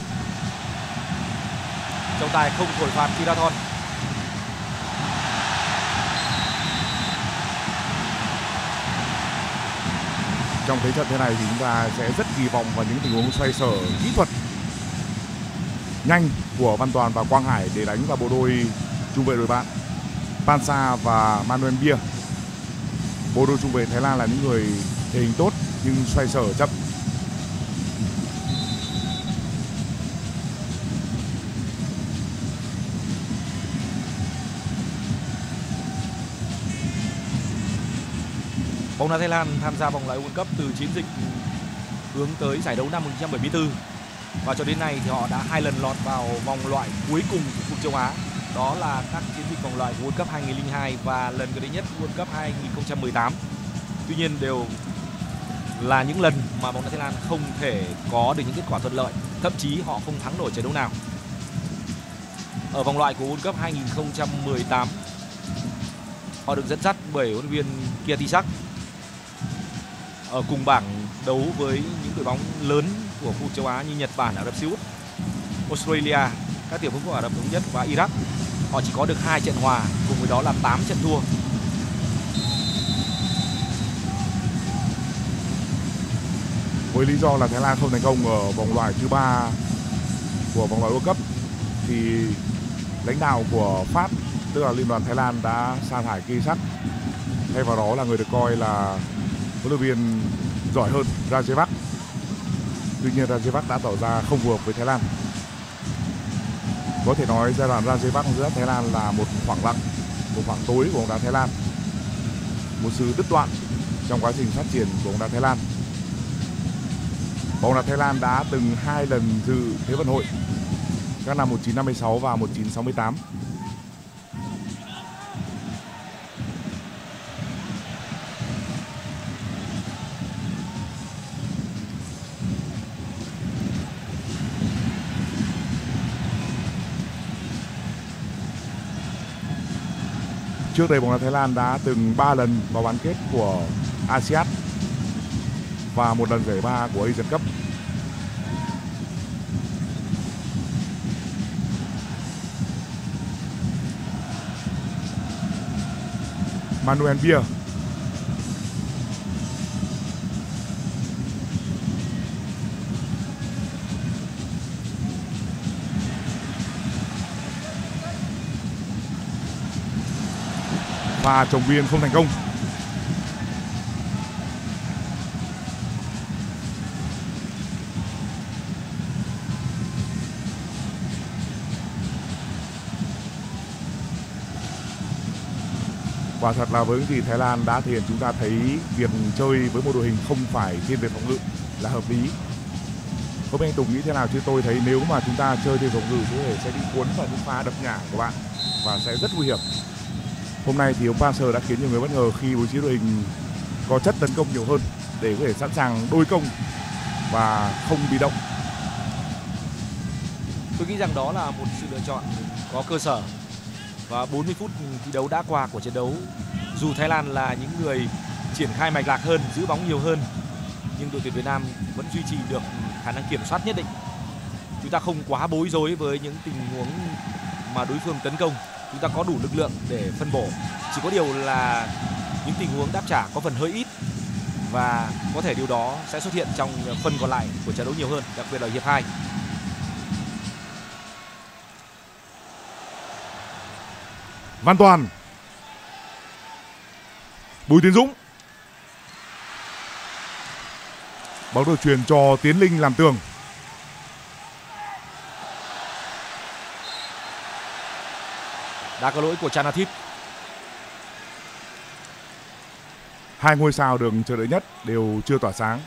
Trọng tài không thổi phạt Chirathon. trong thế trận thế này thì chúng ta sẽ rất kỳ vọng vào những tình huống xoay sở kỹ thuật nhanh của Văn Toàn và Quang Hải để đánh vào bộ đôi trung vệ đội bạn Pansa và Manuel Bia bộ đôi trung vệ Thái Lan là những người thể hình tốt nhưng xoay sở chậm Bóng đá Thái Lan tham gia vòng loại World Cup từ chiến dịch hướng tới giải đấu năm 1974 và cho đến nay thì họ đã hai lần lọt vào vòng loại cuối cùng của cúp châu Á. Đó là các chiến dịch vòng loại World Cup 2002 và lần gần đây nhất World Cup 2018. Tuy nhiên đều là những lần mà bóng đá Thái Lan không thể có được những kết quả thuận lợi, thậm chí họ không thắng nổi trận đấu nào. Ở vòng loại của World Cup 2018, họ được dẫn dắt bởi huấn luyện viên Kiatisak ở cùng bảng đấu với những đội bóng lớn của khu châu Á như Nhật Bản, Ả Rập Xê Út, Australia, các tiểu vương quốc Ả Rập Thống Nhất và Iraq. Họ chỉ có được hai trận hòa, cùng với đó là 8 trận thua. với lý do là Thái Lan không thành công ở vòng loại thứ ba của vòng loại World Cup thì lãnh đạo của Pháp tức là liên đoàn Thái Lan đã sa thải sắt. thay vào đó là người được coi là huấn luyện viên giỏi hơn Rajevac. Tuy nhiên Rajevac đã tỏ ra không phù hợp với Thái Lan. Có thể nói giai đoạn Rajevac giữa Thái Lan là một khoảng lặng, một khoảng tối của bóng đá Thái Lan. Một sự đứt đoạn trong quá trình phát triển của bóng đá Thái Lan. Bóng đá Thái Lan đã từng hai lần dự Thế vận hội. Các năm 1956 và 1968 Trước đây, bóng đá Thái Lan đã từng 3 lần vào bán kết của ASEAN và một lần giải ba của Asian Cup. Manuel Bia và trồng biên không thành công. Quả thật là với những gì Thái Lan đã thể hiện chúng ta thấy việc chơi với một đội hình không phải thiên về phòng ngự là hợp lý. Không biết anh Tùng nghĩ thế nào chứ tôi thấy nếu mà chúng ta chơi thêm phòng ngự có thể sẽ bị cuốn vào những pha đập ngã của bạn và sẽ rất nguy hiểm hôm nay thì ông Passer đã khiến nhiều người bất ngờ khi bố trí đội hình có chất tấn công nhiều hơn để có thể sẵn sàng đôi công và không bị động. Tôi nghĩ rằng đó là một sự lựa chọn có cơ sở. Và 40 phút thi đấu đã qua của trận đấu, dù Thái Lan là những người triển khai mạch lạc hơn, giữ bóng nhiều hơn, nhưng đội tuyển Việt Nam vẫn duy trì được khả năng kiểm soát nhất định. Chúng ta không quá bối rối với những tình huống mà đối phương tấn công chúng ta có đủ lực lượng để phân bổ. Chỉ có điều là những tình huống đáp trả có phần hơi ít và có thể điều đó sẽ xuất hiện trong phần còn lại của trận đấu nhiều hơn, đặc biệt là hiệp 2 Văn Toàn. Bùi Tiến Dũng. Bóng được truyền cho Tiến Linh làm tường. đã có lỗi của Chanathip. Hai ngôi sao đường chờ đợi nhất đều chưa tỏa sáng.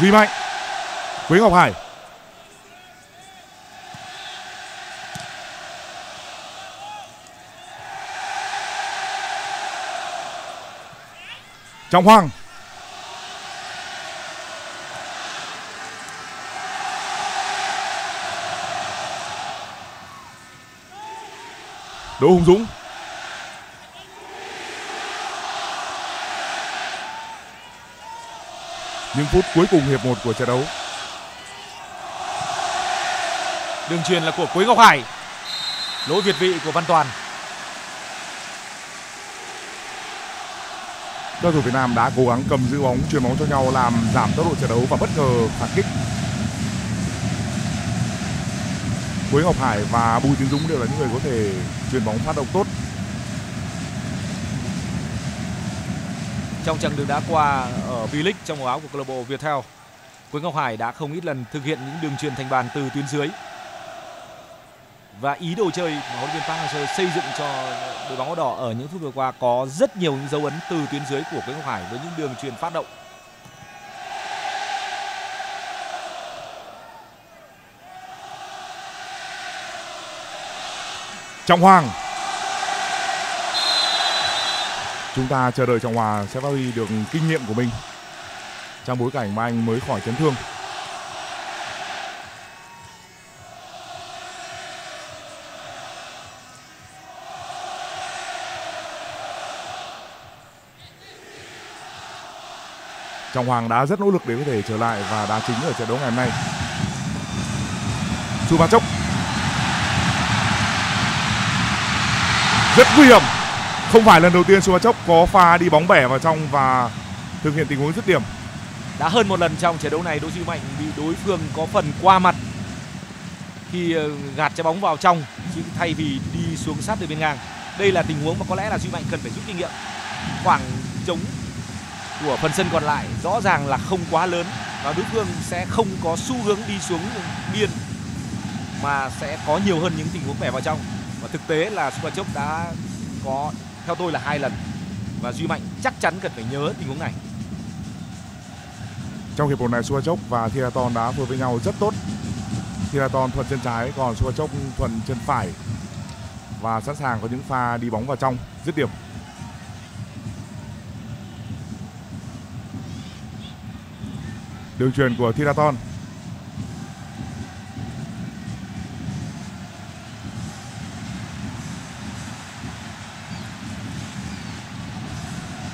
Duy Mạnh, Quý Ngọc Hải Trọng Hoàng. Đỗ Hùng Dũng. Những phút cuối cùng hiệp 1 của trận đấu. Đường truyền là của Quế Ngọc Hải. Lỗi việt vị của Văn Toàn. Các thủ Việt Nam đã cố gắng cầm giữ bóng truyền bóng cho nhau, làm giảm tốc độ trận đấu và bất ngờ phản kích Quế Ngọc Hải và Bùi Tiến Dũng đều là những người có thể truyền bóng phát động tốt trong trận đường đá qua ở V-League trong màu áo của câu lạc bộ Viettel. Quế Ngọc Hải đã không ít lần thực hiện những đường truyền thành bàn từ tuyến dưới. Và ý đồ chơi mà huấn luyện viên Park Hang-seo xây dựng cho đội bóng áo đỏ ở những phút vừa qua có rất nhiều những dấu ấn từ tuyến dưới của Quế Ngọc Hải với những đường truyền phát động. Trọng Hoàng chúng ta chờ đợi trọng Hoàng sẽ phát huy được kinh nghiệm của mình trong bối cảnh mà anh mới khỏi chấn thương Trọng Hoàng đã rất nỗ lực để có thể trở lại và đá chính ở trận đấu ngày hôm nay. Su Chốc rất nguy hiểm không phải lần đầu tiên Chốc có pha đi bóng bẻ vào trong và thực hiện tình huống dứt điểm. Đã hơn một lần trong trận đấu này, Đỗ Duy Mạnh bị đối phương có phần qua mặt khi ờ, gạt trái bóng vào trong chứ thay vì đi xuống sát từ bên ngang. Đây là tình huống mà có lẽ là Duy Mạnh cần phải rút kinh nghiệm. Khoảng trống của phần sân còn lại rõ ràng là không quá lớn và đối phương sẽ không có xu hướng đi xuống biên mà sẽ có nhiều hơn những tình huống bẻ vào trong và thực tế là Chốc đã có, theo tôi là hai lần và Duy Mạnh chắc chắn cần phải nhớ tình huống này. Trong hiệp một này Chốc và Thiraton đã phối với nhau rất tốt. Thiraton thuận chân trái, còn Chốc thuận chân phải và sẵn sàng có những pha đi bóng vào trong, dứt điểm. Đường truyền của Thiraton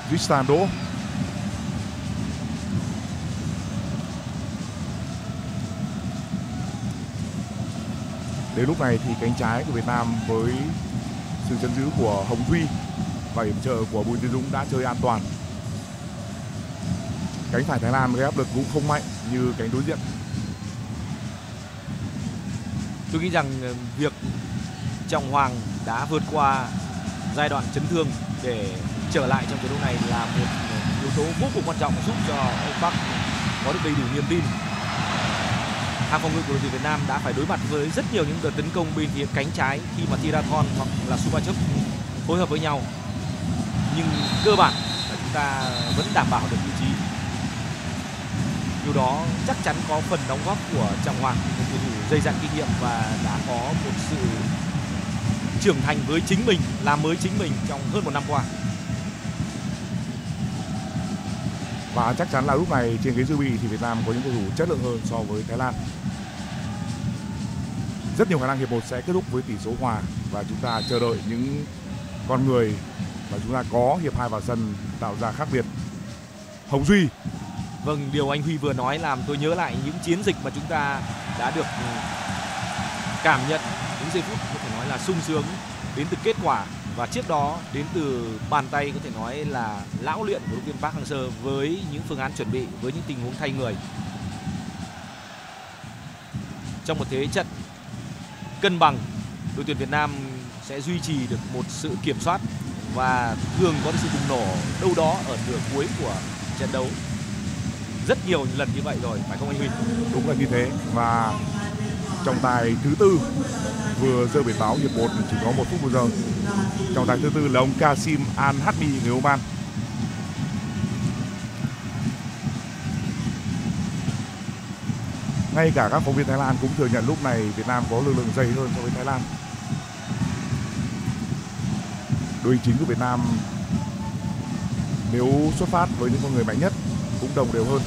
Cristando. Đến lúc này thì cánh trái của Việt Nam với sự chân giữ của Hồng Duy và hiểm trợ của Bùi Tiến Dũng đã chơi an toàn. Cánh phải Thái Lan gây áp lực cũng không mạnh như cánh đối diện. Tôi nghĩ rằng ờ, việc Trọng Hoàng đã vượt qua giai đoạn chấn thương để trở lại trong trận đấu này là một ờ, yếu tố vô cùng quan trọng giúp cho ông Park có được đầy đủ niềm tin. Hàng phòng ngự của đội tuyển Việt Nam đã phải đối mặt với rất nhiều những đợt tấn công bên phía cánh trái khi mà tirathon hoặc là subachuk phối hợp với nhau. Nhưng cơ bản là chúng ta vẫn đảm bảo được vị trí. Điều đó chắc chắn có phần đóng góp của Trọng Hoàng, một cầu thủ dày dặn kinh nghiệm và đã có một sự trưởng thành với chính mình, làm mới chính mình trong hơn một năm qua. và chắc chắn là lúc này trên ghế dự bị thì Việt Nam có những cầu thủ chất lượng hơn so với Thái Lan. Rất nhiều khả năng hiệp 1 sẽ kết thúc với tỷ số hòa và chúng ta chờ đợi những con người mà chúng ta có hiệp 2 vào sân tạo ra khác biệt. Hồng Duy. Vâng, điều anh Huy vừa nói làm tôi nhớ lại những chiến dịch mà chúng ta đã được ừ, cảm nhận. Những giây phút có thể nói là sung sướng đến từ kết quả và trước đó đến từ bàn tay có thể nói là lão luyện của huấn viên Park Hang-seo với những phương án chuẩn bị với những tình huống thay người. Trong một thế trận cân bằng đội tuyển Việt Nam sẽ duy trì được một sự kiểm soát và thường có sự bùng nổ đâu đó ở nửa cuối của trận đấu rất nhiều lần như vậy rồi, phải không anh Huy? Đúng là như thế. Và trọng tài thứ tư vừa rơi biển báo hiệp 1 chỉ có một phút một giờ. Trọng tài thứ tư là ông Kasim Al Hatmi người Oman. Ngay cả các phóng viên Thái Lan cũng thừa nhận lúc này Việt Nam có lực lượng dày hơn so với Thái Lan. Đội hình chính của Việt Nam nếu xuất phát với những con người mạnh nhất cũng đồng đều hơn.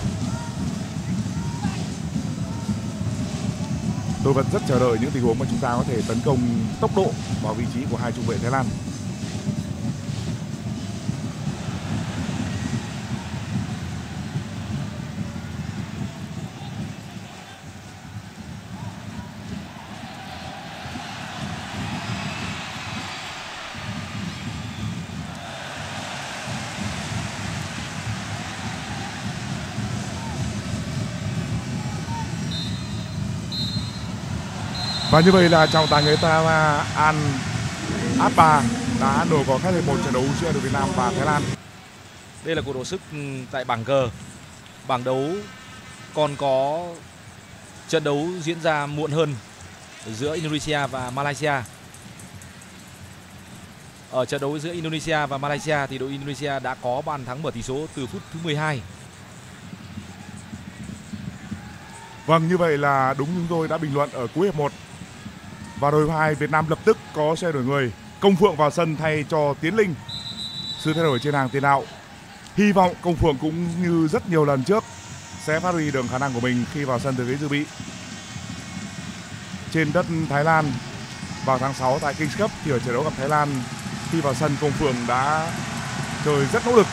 Tôi vẫn rất chờ đợi những tình huống mà chúng ta có thể tấn công tốc độ vào vị trí của hai trung vệ Thái Lan. Và như vậy là trọng tài người ta là An Appa đã nổ có khách một trận đấu giữa đội Việt Nam và Thái Lan. Đây là cuộc đấu sức ừ, tại bảng G. Bảng đấu còn có trận đấu diễn ra muộn hơn giữa Indonesia và Malaysia. Ở trận đấu giữa Indonesia và Malaysia thì đội Indonesia đã có bàn thắng mở tỷ số từ phút thứ 12. Vâng, như vậy là đúng chúng tôi đã bình luận ở cuối hiệp 1 và đội hai Việt Nam lập tức có xe đổi người. Công Phượng vào sân thay cho Tiến Linh. Sự thay đổi trên hàng tiền đạo. Hy vọng Công Phượng cũng như rất nhiều lần trước sẽ phát huy được khả năng của mình khi vào sân từ ghế dự bị. Trên đất Thái Lan, vào tháng 6 tại Kings Cup thì ở trận đấu gặp Thái Lan, khi vào sân Công Phượng đã chơi rất nỗ lực.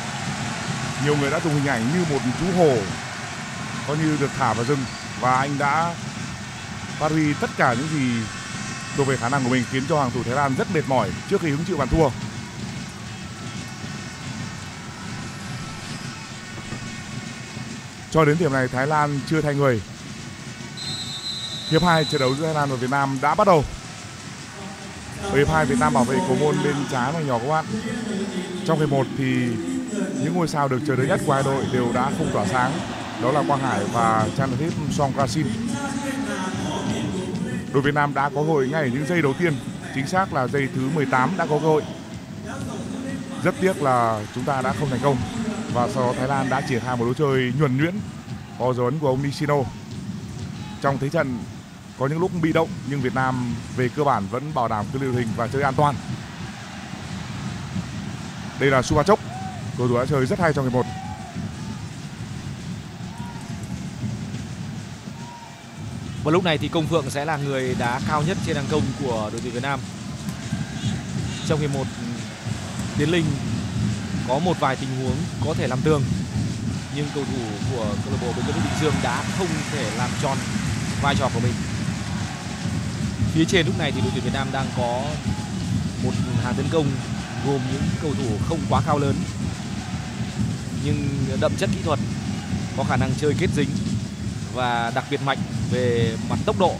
Nhiều người đã dùng hình ảnh như một chú hổ có như được thả vào rừng và anh đã phát huy tất cả những gì thuộc về khả năng của mình khiến cho hàng thủ Thái Lan rất mệt mỏi trước khi hứng chịu bàn thua. Cho đến điểm này, Thái Lan chưa thay người. Hiệp 2 trận đấu giữa Thái Lan và Việt Nam đã bắt đầu. Ở hiệp 2 Việt Nam bảo vệ cầu môn bên trái và nhỏ các bạn. Trong hiệp 1 thì những ngôi sao được chờ đợi nhất của hai đội đều đã không tỏa sáng. Đó là Quang Hải và Chanathip Songkrasin đội Việt Nam đã có cơ hội ngay ở những giây đầu tiên. Chính xác là giây thứ 18 đã có cơ hội. Rất tiếc là chúng ta đã không thành công. Và sau đó Thái Lan đã triển khai một lối chơi nhuần nhuyễn, có dấu ấn của ông Nishino. Trong thế trận, có những lúc bị động, nhưng Việt Nam về cơ bản vẫn bảo đảm cái lưu hình và chơi an toàn. Đây là Supachok cầu thủ đã chơi rất hay trong hiệp một. Và lúc này thì Công Phượng sẽ là người đá cao nhất trên hàng công của đội tuyển Việt Nam. Trong hiệp một Tiến Linh, có một vài tình huống có thể làm tường nhưng cầu thủ của câu lạc bộ Bến Bình Dương đã không thể làm tròn vai trò của mình. Phía trên lúc này thì đội tuyển Việt Nam đang có một hàng tấn công, gồm những cầu thủ không quá cao lớn nhưng đậm chất kỹ thuật, có khả năng chơi kết dính và đặc biệt mạnh về mặt tốc độ.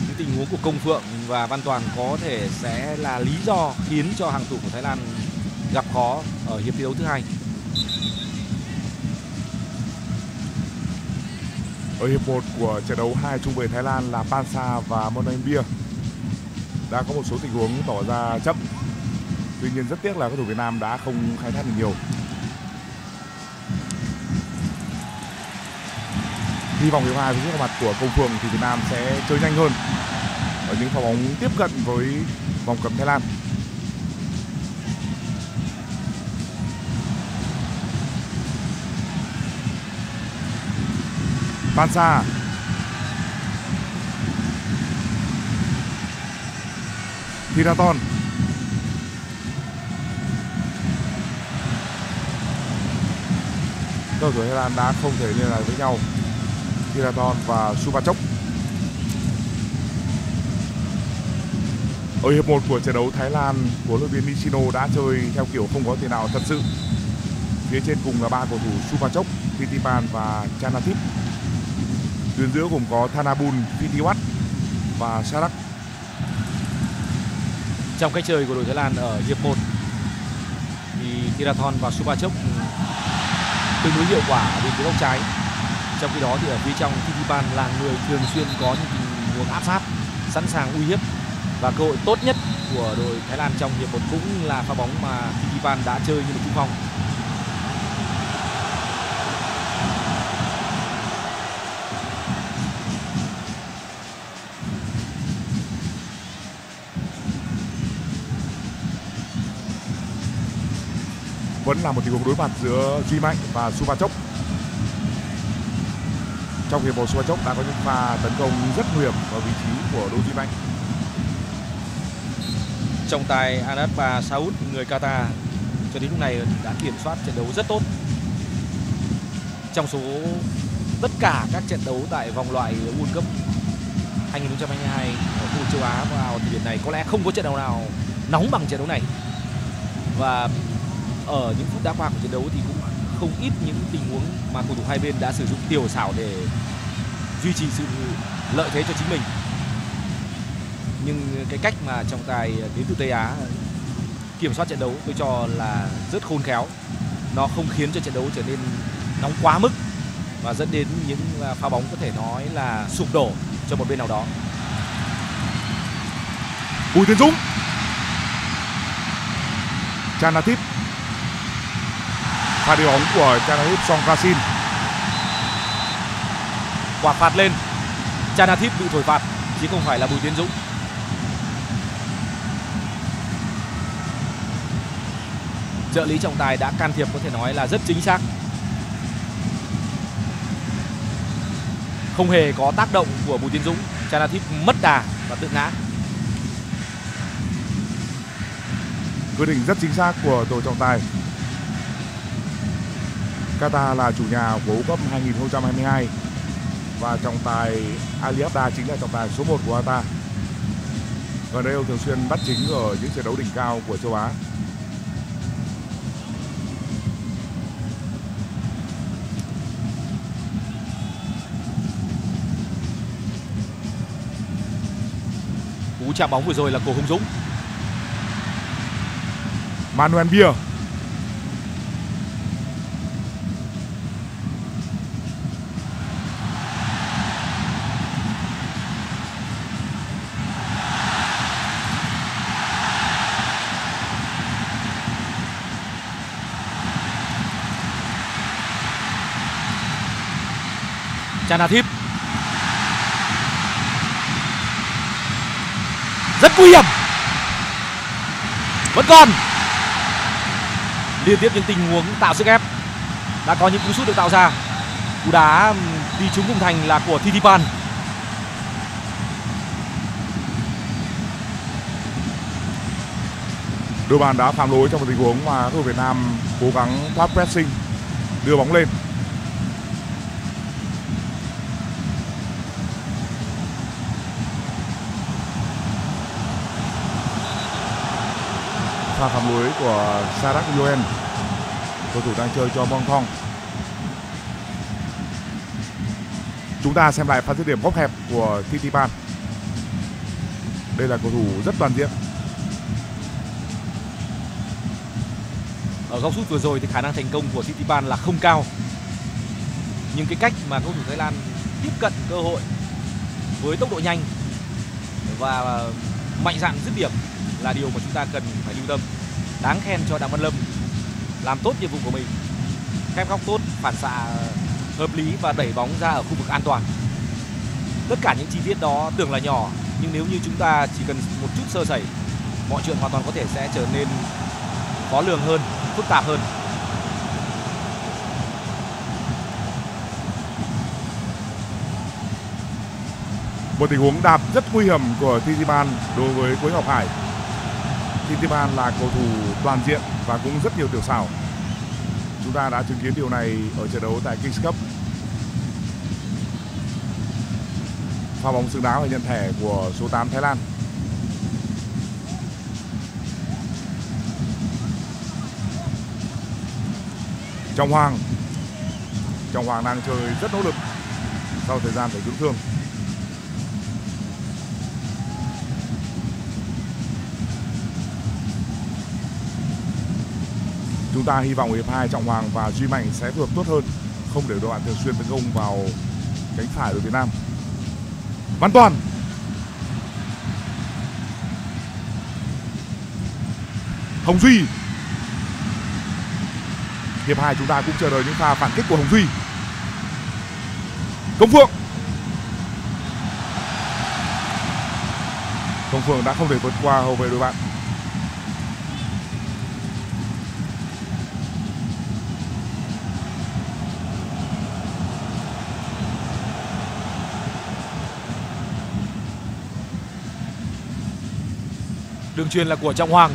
Những tình huống của công phượng và văn toàn có thể sẽ là lý do khiến cho hàng thủ của thái lan gặp khó ở hiệp thi đấu thứ hai. Ở hiệp 1 của trận đấu hai trung vệ Thái Lan là Pansa và Monaimbia đã có một số tình huống tỏ ra chậm. Tuy nhiên rất tiếc là các thủ Việt Nam đã không khai thác được nhiều. Hy vọng hiệp hai với sự mặt của công phường thì Việt Nam sẽ chơi nhanh hơn ở những pha bóng tiếp cận với vòng cấm Thái Lan. Pansa Thiraton. Cầu thủ Thái Lan đã không thể liên lạc với nhau. Kiraton và Supachok. Ở hiệp 1 của trận đấu Thái Lan, của luyện viên Nishino đã chơi theo kiểu không có tiền nào thật sự. Phía trên cùng là ba cầu thủ Supachok, Phitipan và Chanathip. Tuyến giữa gồm có Thanabun, Phitiwat và Sarak. Trong cách chơi của đội Thái Lan ở hiệp 1 thì Tirathon và Supachok ừ, tương đối hiệu quả bên phía góc trái trong khi đó thì ở phía trong Titipan là người thường xuyên có những tình huống áp sát, sẵn sàng uy hiếp. Và cơ hội tốt nhất của đội Thái Lan trong hiệp một cũng là pha bóng mà Titipan đã chơi như một trung phong. Vẫn là một tình huống đối mặt giữa Duy Mạnh và Supachok trong hiệp một Supachok đã có những pha tấn công rất nguy hiểm vào vị trí của Đỗ Duy Mạnh. Trọng tài Anas và Saud, người Qatar, cho đến lúc này đã kiểm soát trận đấu rất tốt. Trong số tất cả các trận đấu tại vòng loại World Cup 2022 ở khu vực châu Á vào thời điểm này, có lẽ không có trận đấu nào nóng bằng trận đấu này. Và ở những phút đã qua của trận đấu thì cũng không ít những tình huống mà cầu thủ hai bên đã sử dụng tiểu xảo để duy trì sự lợi thế cho chính mình. Nhưng cái cách mà trọng tài đến từ Tây Á kiểm soát trận đấu tôi cho là rất khôn khéo. Nó không khiến cho trận đấu trở nên nóng quá mức và dẫn đến những à, pha bóng có thể nói là sụp đổ cho một bên nào đó. Bùi Tiến Dũng. Chanathip pha đi bóng của Chanathip Songkrasin. Quả phạt lên. Chanathip bị thổi phạt, chứ không phải là Bùi Tiến Dũng. Trợ lý trọng tài đã can thiệp, có thể nói là rất chính xác. Không hề có tác động của Bùi Tiến Dũng, Chanathip mất đà và tự ngã. Quyết định rất chính xác của tổ trọng tài. Qatar là chủ nhà của World Cup 2022 và trọng tài Ali Abda chính là trọng tài số 1 của Qatar. Gần đây ông thường xuyên bắt chính ở những trận đấu đỉnh cao của châu Á. cú chạm bóng vừa rồi là của Hùng Dũng Manuel Bia Chanathip. Rất nguy hiểm. Vẫn còn. Liên tiếp những tình huống tạo sức ép. Đã có những cú sút được tạo ra. Cú đá đi trúng khung thành là của Thitipan đôi bàn đã phạm lỗi trong một tình huống mà đội Việt Nam cố gắng thoát pressing, đưa bóng lên. Pha phạm lưới của Sarak Yoen. Cầu thủ đang chơi cho Bong Thong. Chúng ta xem lại pha dứt điểm góc hẹp của Titipan đây là cầu thủ rất toàn diện. Ở góc sút vừa rồi thì khả năng thành công của Titipan là không cao. Nhưng cái cách mà cầu thủ Thái Lan tiếp cận cơ hội với tốc độ nhanh và mạnh dạn dứt điểm là điều mà chúng ta cần phải lưu tâm đáng khen cho đặng văn lâm. Làm tốt nhiệm vụ của mình. Khép góc tốt, phản xạ hợp lý và đẩy bóng ra ở khu vực an toàn. Tất cả những chi tiết đó tưởng là nhỏ, nhưng nếu như chúng ta chỉ cần một chút sơ sẩy, mọi chuyện hoàn toàn có thể sẽ trở nên khó lường hơn, phức tạp hơn. Một tình huống đạp rất nguy hiểm của Titiban đối với Quế Ngọc Hải. Titipan là cầu thủ toàn diện và cũng rất nhiều tiểu xảo. Chúng ta đã chứng kiến điều này ở trận đấu tại Kings Cup. Pha bóng xứng đáng và nhận thẻ của số 8 Thái Lan. Trọng Hoàng. Trọng Hoàng đang chơi rất nỗ lực sau thời gian phải dưỡng thương. Chúng ta hy vọng hiệp hai trọng hoàng và duy mạnh sẽ phù hợp tốt hơn, không để đội bạn thường xuyên tấn công vào cánh phải của việt nam. Văn toàn. Hồng duy. Hiệp hai chúng ta cũng chờ đợi những pha phản kích của hồng duy. Công phượng. Công phượng đã không thể vượt qua hậu vệ đội bạn. Đường truyền là của Trọng Hoàng.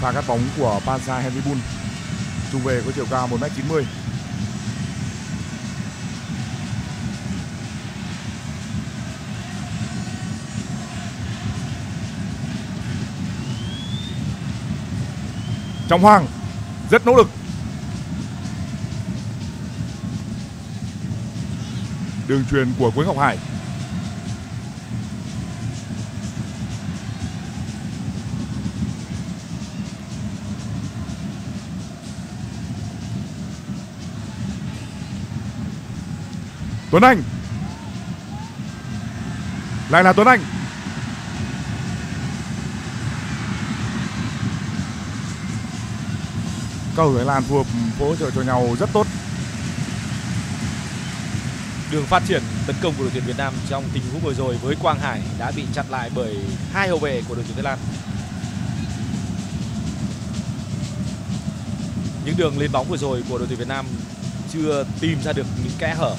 pha cắt bóng của Pansa Henry Bull. Trung vệ có chiều cao 1m90 Trọng Hoàng rất nỗ lực. Đường truyền của Quế Ngọc Hải. Tuấn Anh. Lại là Tuấn Anh. Cầu Thái Lan phù hợp hỗ trợ cho nhau rất tốt đường phát triển tấn công của đội tuyển Việt Nam trong tình huống vừa rồi với Quang Hải đã bị chặn lại bởi hai hậu vệ của đội tuyển Thái Lan. Những đường lên bóng vừa rồi của đội tuyển Việt Nam chưa tìm ra được những kẽ hở,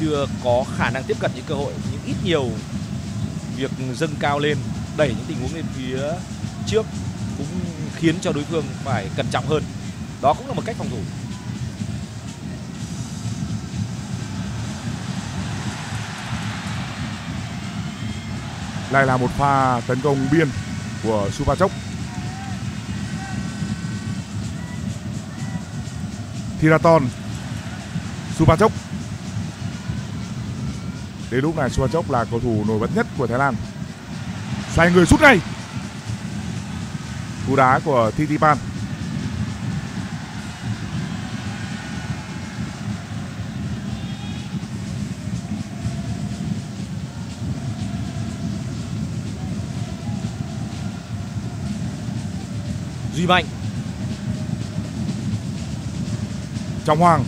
chưa có khả năng tiếp cận những cơ hội, những ít nhiều việc dâng cao lên, đẩy những tình huống lên phía trước cũng khiến cho đối phương phải cẩn trọng hơn. Đó cũng là một cách phòng thủ. Lại là một pha tấn công biên của Supachok. Thiraton Supachok Đến lúc này Supachok là cầu thủ nổi bật nhất của Thái Lan. Xoay người sút ngay. Cú đá của Titipan. Duy Mạnh. Trọng Hoàng.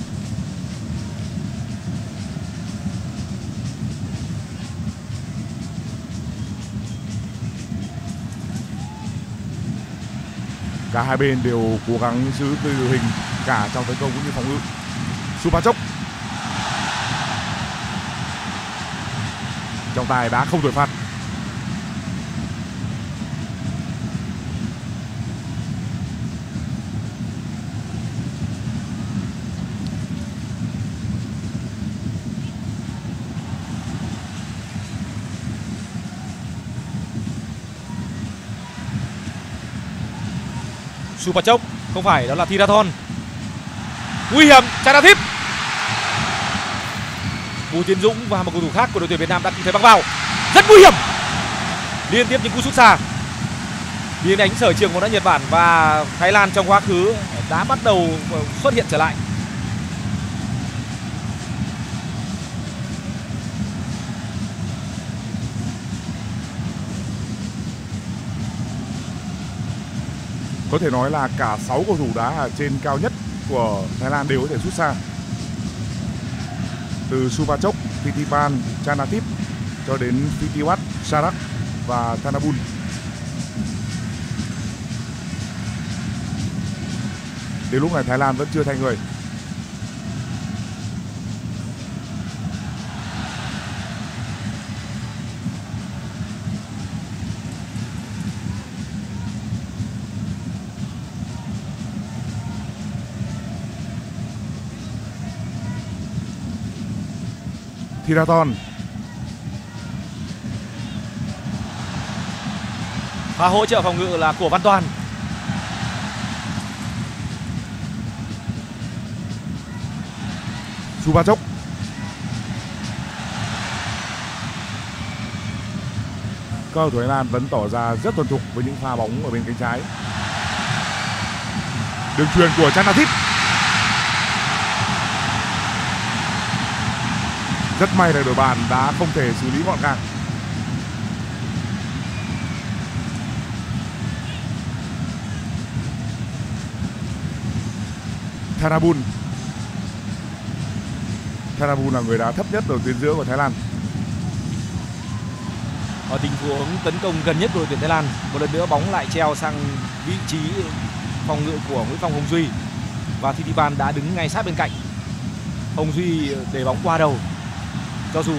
Cả hai bên đều cố gắng giữ tư hình cả trong tấn công cũng như phòng ngự. Suba chốc. Trọng tài đã không thổi phạt. Supachok không phải, đó là Thirathon nguy hiểm Chanathip Bùi Tiến Dũng và một cầu thủ khác của đội tuyển Việt Nam đã kịp thời băng vào. Rất nguy hiểm. Liên tiếp những cú sút xa. Biến đánh sở trường của đất Nhật Bản và Thái Lan trong quá khứ đã bắt đầu xuất hiện trở lại. Có thể nói là cả 6 cầu thủ đá ở trên cao nhất của Thái Lan đều có thể rút xa từ Supachok, Pitipan Chanatip cho đến Pitiwat, Sarak và Thanabun. Đến lúc này Thái Lan vẫn chưa thay người. Thiraton. Và hỗ trợ phòng ngự là của Văn Toàn. Supachok cầu thủ Thái Lan vẫn tỏ ra rất thuần thục với những pha bóng ở bên cánh trái. Đường truyền của Chanathip Rất may là đội bàn đã không thể xử lý gọn gàng. Thanabun Thanabun là người đá thấp nhất ở tuyến giữa của Thái Lan. Ở tình huống tấn công gần nhất của đội tuyển Thái Lan, một lần nữa bóng lại treo sang vị trí phòng ngự của Nguyễn Phong Hồng Duy và Thitipan đã đứng ngay sát bên cạnh. Hồng Duy để bóng qua đầu cho dù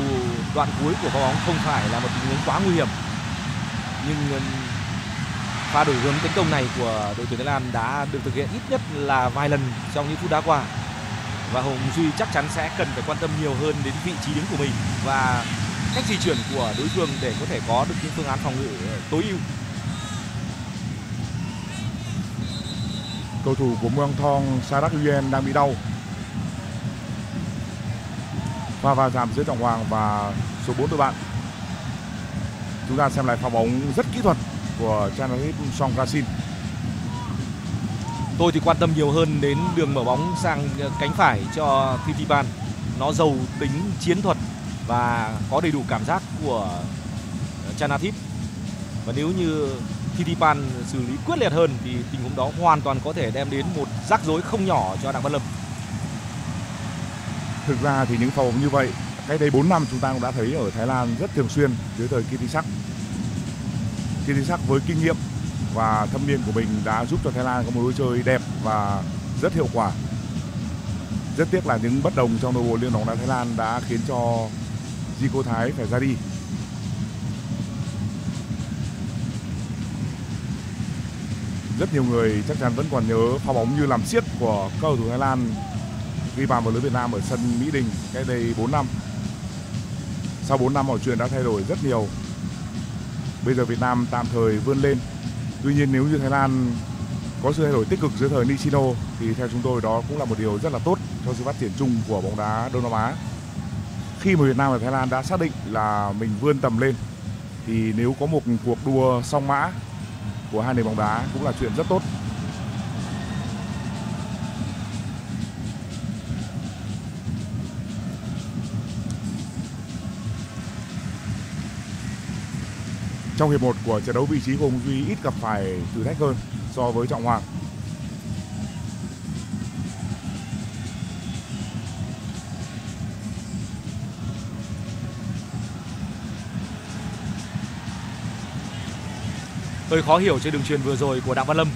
đoạn cuối của pha bóng không phải là một tình huống quá nguy hiểm, nhưng pha đổi hướng tấn công này của đội tuyển Thái Lan đã được thực hiện ít nhất là vài lần trong những phút đã qua và Hồng Duy chắc chắn sẽ cần phải quan tâm nhiều hơn đến vị trí đứng của mình và cách di chuyển của đối phương để có thể có được những phương án phòng ngự ờ, tối ưu. Cầu thủ của Muang Thong Sarak Nguyen đang bị đau và va chạm giữa Trọng Hoàng và số 4 đội bạn. Chúng ta xem lại pha bóng rất kỹ thuật của Chanalip Song Krasin. Tôi thì quan tâm nhiều hơn đến đường mở bóng sang cánh phải cho titipan Nó giàu tính, chiến thuật và có đầy đủ cảm giác của Chanathip. Và nếu như titipan xử lý quyết liệt hơn thì tình huống đó hoàn toàn có thể đem đến một rắc rối không nhỏ cho Đặng Văn Lâm. Thực ra thì những pha bóng như vậy, cách đây 4 năm chúng ta cũng đã thấy ở Thái Lan rất thường xuyên dưới thời Kitisak. Kitisak với kinh nghiệm và thâm niên của mình đã giúp cho Thái Lan có một lối chơi đẹp và rất hiệu quả. Rất tiếc là những bất đồng trong nội bộ Liên đoàn bóng đá Thái Lan đã khiến cho Zico Thái phải ra đi. Rất nhiều người chắc chắn vẫn còn nhớ pha bóng như làm siết của cầu thủ Thái Lan ghi bàn vào lưới Việt Nam ở sân Mỹ Đình cách đây 4 năm. Sau 4 năm mọi chuyện đã thay đổi rất nhiều. Bây giờ Việt Nam tạm thời vươn lên. Tuy nhiên, nếu như Thái Lan có sự thay đổi tích cực dưới thời Nishino, thì theo chúng tôi đó cũng là một điều rất là tốt cho sự phát triển chung của bóng đá Đông Nam Á. Khi mà Việt Nam và Thái Lan đã xác định là mình vươn tầm lên, thì nếu có một cuộc đua song mã của hai nền bóng đá cũng là chuyện rất tốt Trong hiệp 1 của trận đấu vị trí của Hùng Duy, ít gặp phải thử thách hơn so với Trọng Hoàng. Hơi khó hiểu trên đường truyền vừa rồi của Đặng Văn Lâm.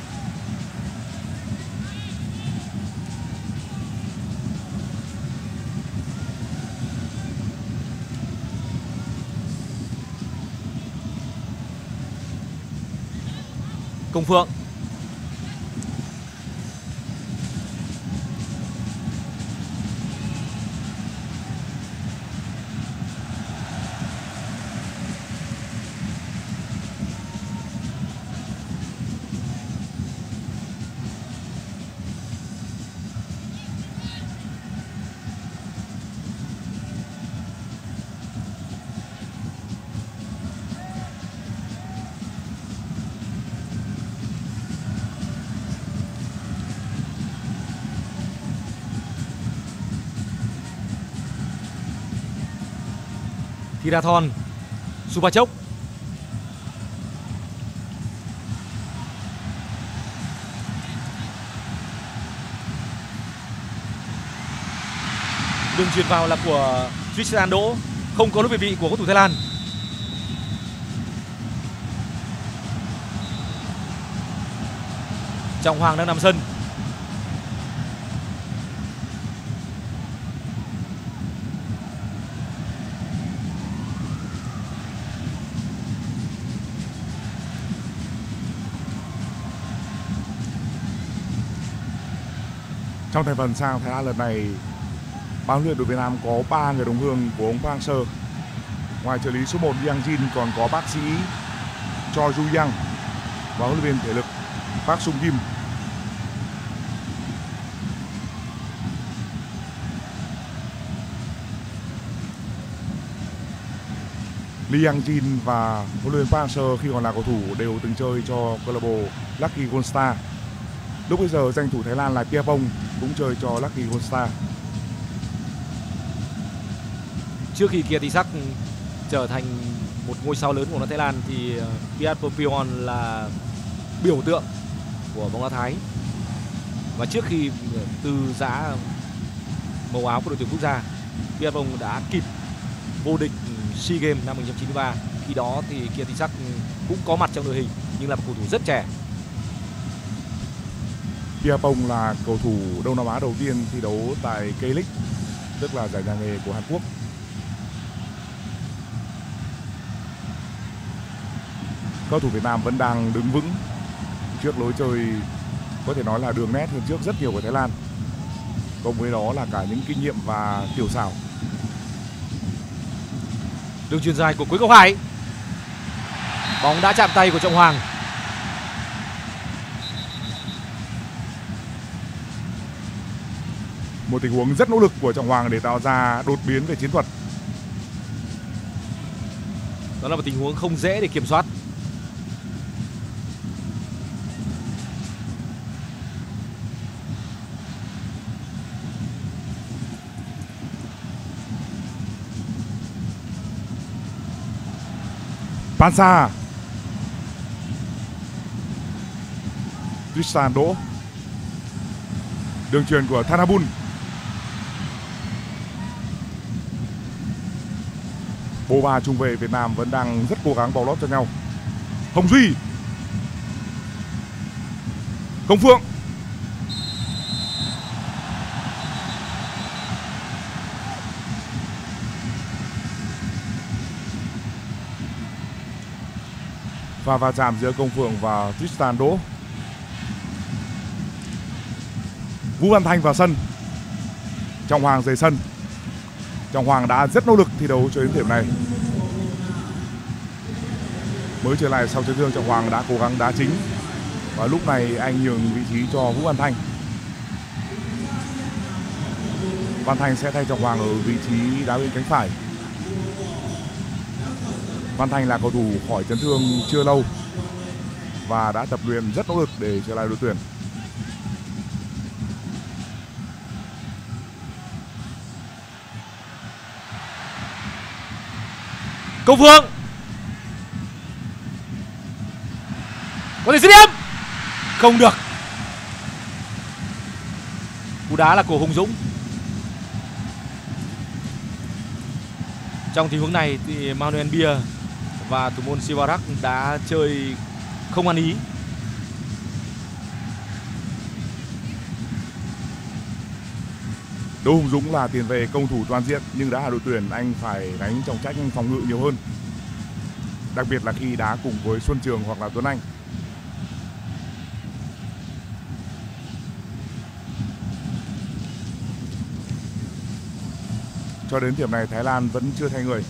Công Phượng. Thirathon Supachok Đường truyền vào là của Tristan Đỗ Không có lỗi về vị của cầu thủ Thái Lan. Trọng Hoàng đang nằm sân. Trong thành phần sang Thái Lan lần này, ban huấn luyện đội Việt Nam có 3 người đồng hương của ông Park Seo. Ngoài trợ lý số 1 Yang Jin còn có bác sĩ Cho Ju Yang và huấn luyện viên thể lực Park Sung Kim. Lee Yang Jin và huấn luyện viên Park Seo khi còn là cầu thủ đều từng chơi cho câu lạc bộ Lucky Gold Star. Lúc bây giờ danh thủ Thái Lan là Pia Pong cũng chơi cho Lucky Gold Star. Trước khi Kia Tisak trở thành một ngôi sao lớn của bóng Thái Lan thì ờ, Piat Popion là biểu tượng của bóng đá Thái. Và trước khi ờ, từ giá màu áo của đội tuyển quốc gia, Piat Pong đã kịp vô địch SEA Games năm 1993. Khi đó thì Kia Tisak cũng có mặt trong đội hình nhưng là một cầu thủ rất trẻ Piapong là cầu thủ Đông Nam Á đầu tiên thi đấu tại K-League, tức là giải nhà nghề của Hàn Quốc. Cầu thủ Việt Nam vẫn đang đứng vững trước lối chơi có thể nói là đường nét hơn trước rất nhiều của Thái Lan. Cùng với đó là cả những kinh nghiệm và tiểu xảo. Đường chuyền dài của Quý Ngọc Hải. Bóng đã chạm tay của Trọng Hoàng. Một tình huống rất nỗ lực của Trọng Hoàng để tạo ra đột biến về chiến thuật. Đó là một tình huống không dễ để kiểm soát. Pansa Tristan đỗ đường truyền của Thanabun Bộ ba trung vệ Việt Nam vẫn đang rất cố gắng bóng lót cho nhau Hồng Duy Công Phượng và va chạm giữa Công Phượng và Tristan Đỗ. Vũ Văn Thanh vào sân. Trọng Hoàng rời sân. Trọng Hoàng đã rất nỗ lực thi đấu cho đến điểm này. Mới trở lại sau chấn thương, Trọng Hoàng đã cố gắng đá chính và lúc này anh nhường vị trí cho Vũ Văn Thanh. Văn Thanh sẽ thay Trọng Hoàng ở vị trí đá bên cánh phải. Văn Thanh là cầu thủ khỏi chấn thương chưa lâu và đã tập luyện rất nỗ lực để trở lại đội tuyển. Công Phương Có thể dứt điểm Không được. Cú đá là của Hùng Dũng. Trong tình huống này thì Manuel Bia và thủ môn Sivarak đã chơi không ăn ý. Đỗ Hùng Dũng là tiền vệ công thủ toàn diện, nhưng đá ở đội tuyển anh phải đánh trọng trách, phòng ngự nhiều hơn. Đặc biệt là khi đá cùng với Xuân Trường hoặc là Tuấn Anh. Cho đến điểm này, Thái Lan vẫn chưa thay người.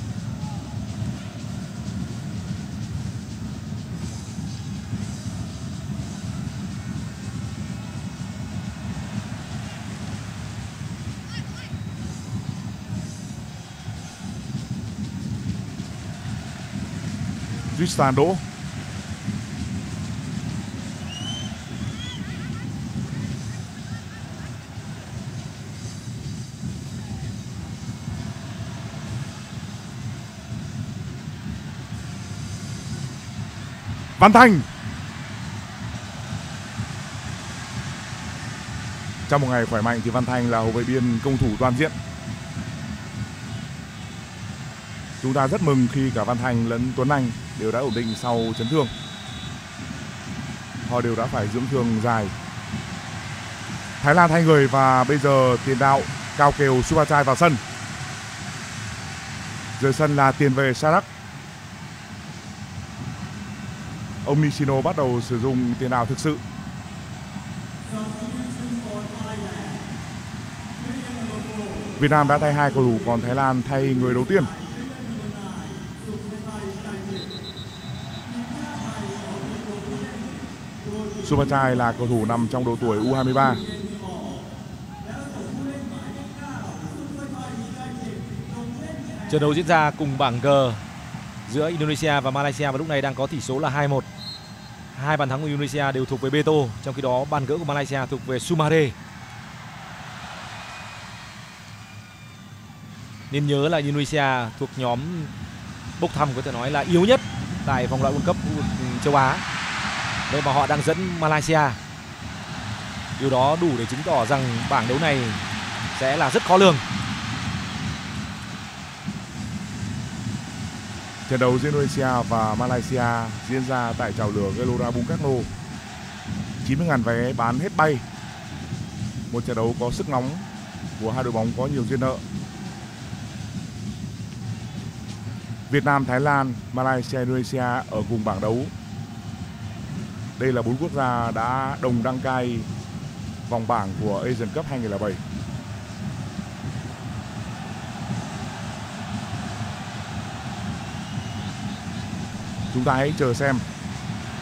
Tristan Đỗ. Văn Thành Trong một ngày khỏe mạnh thì Văn Thành là hậu vệ biên công thủ toàn diện. Chúng ta rất mừng khi cả Văn Thành lẫn Tuấn Anh đều đã ổn định sau chấn thương. Họ đều đã phải dưỡng thương dài. Thái Lan thay người và bây giờ tiền đạo Cao Kiều Subachai vào sân. dưới sân là tiền vệ Sarak. Ông Nishino bắt đầu sử dụng tiền đạo thực sự. Việt Nam đã thay hai cầu thủ, còn Thái Lan thay người đầu tiên. Supachai là cầu thủ nằm trong độ tuổi U23. Trận đấu diễn ra cùng bảng G giữa Indonesia và Malaysia và lúc này đang có tỷ số là 2-1. Hai bàn thắng của Indonesia đều thuộc về Beto, trong khi đó bàn gỡ của Malaysia thuộc về Sumare. Nên nhớ là Indonesia thuộc nhóm bốc thăm có thể nói là yếu nhất tại vòng loại World Cup châu Á đây mà họ đang dẫn Malaysia điều đó đủ để chứng tỏ rằng bảng đấu này sẽ là rất khó lường Trận đấu giữa Indonesia và Malaysia diễn ra tại trào lửa Gelora Bung Karno. 90.000 vé bán hết bay. Một trận đấu có sức nóng của hai đội bóng có nhiều duyên nợ. Việt Nam, Thái Lan, Malaysia, Indonesia ở cùng bảng đấu đây là bốn quốc gia đã đồng đăng cai vòng bảng của Asian Cup 2007. Chúng ta hãy chờ xem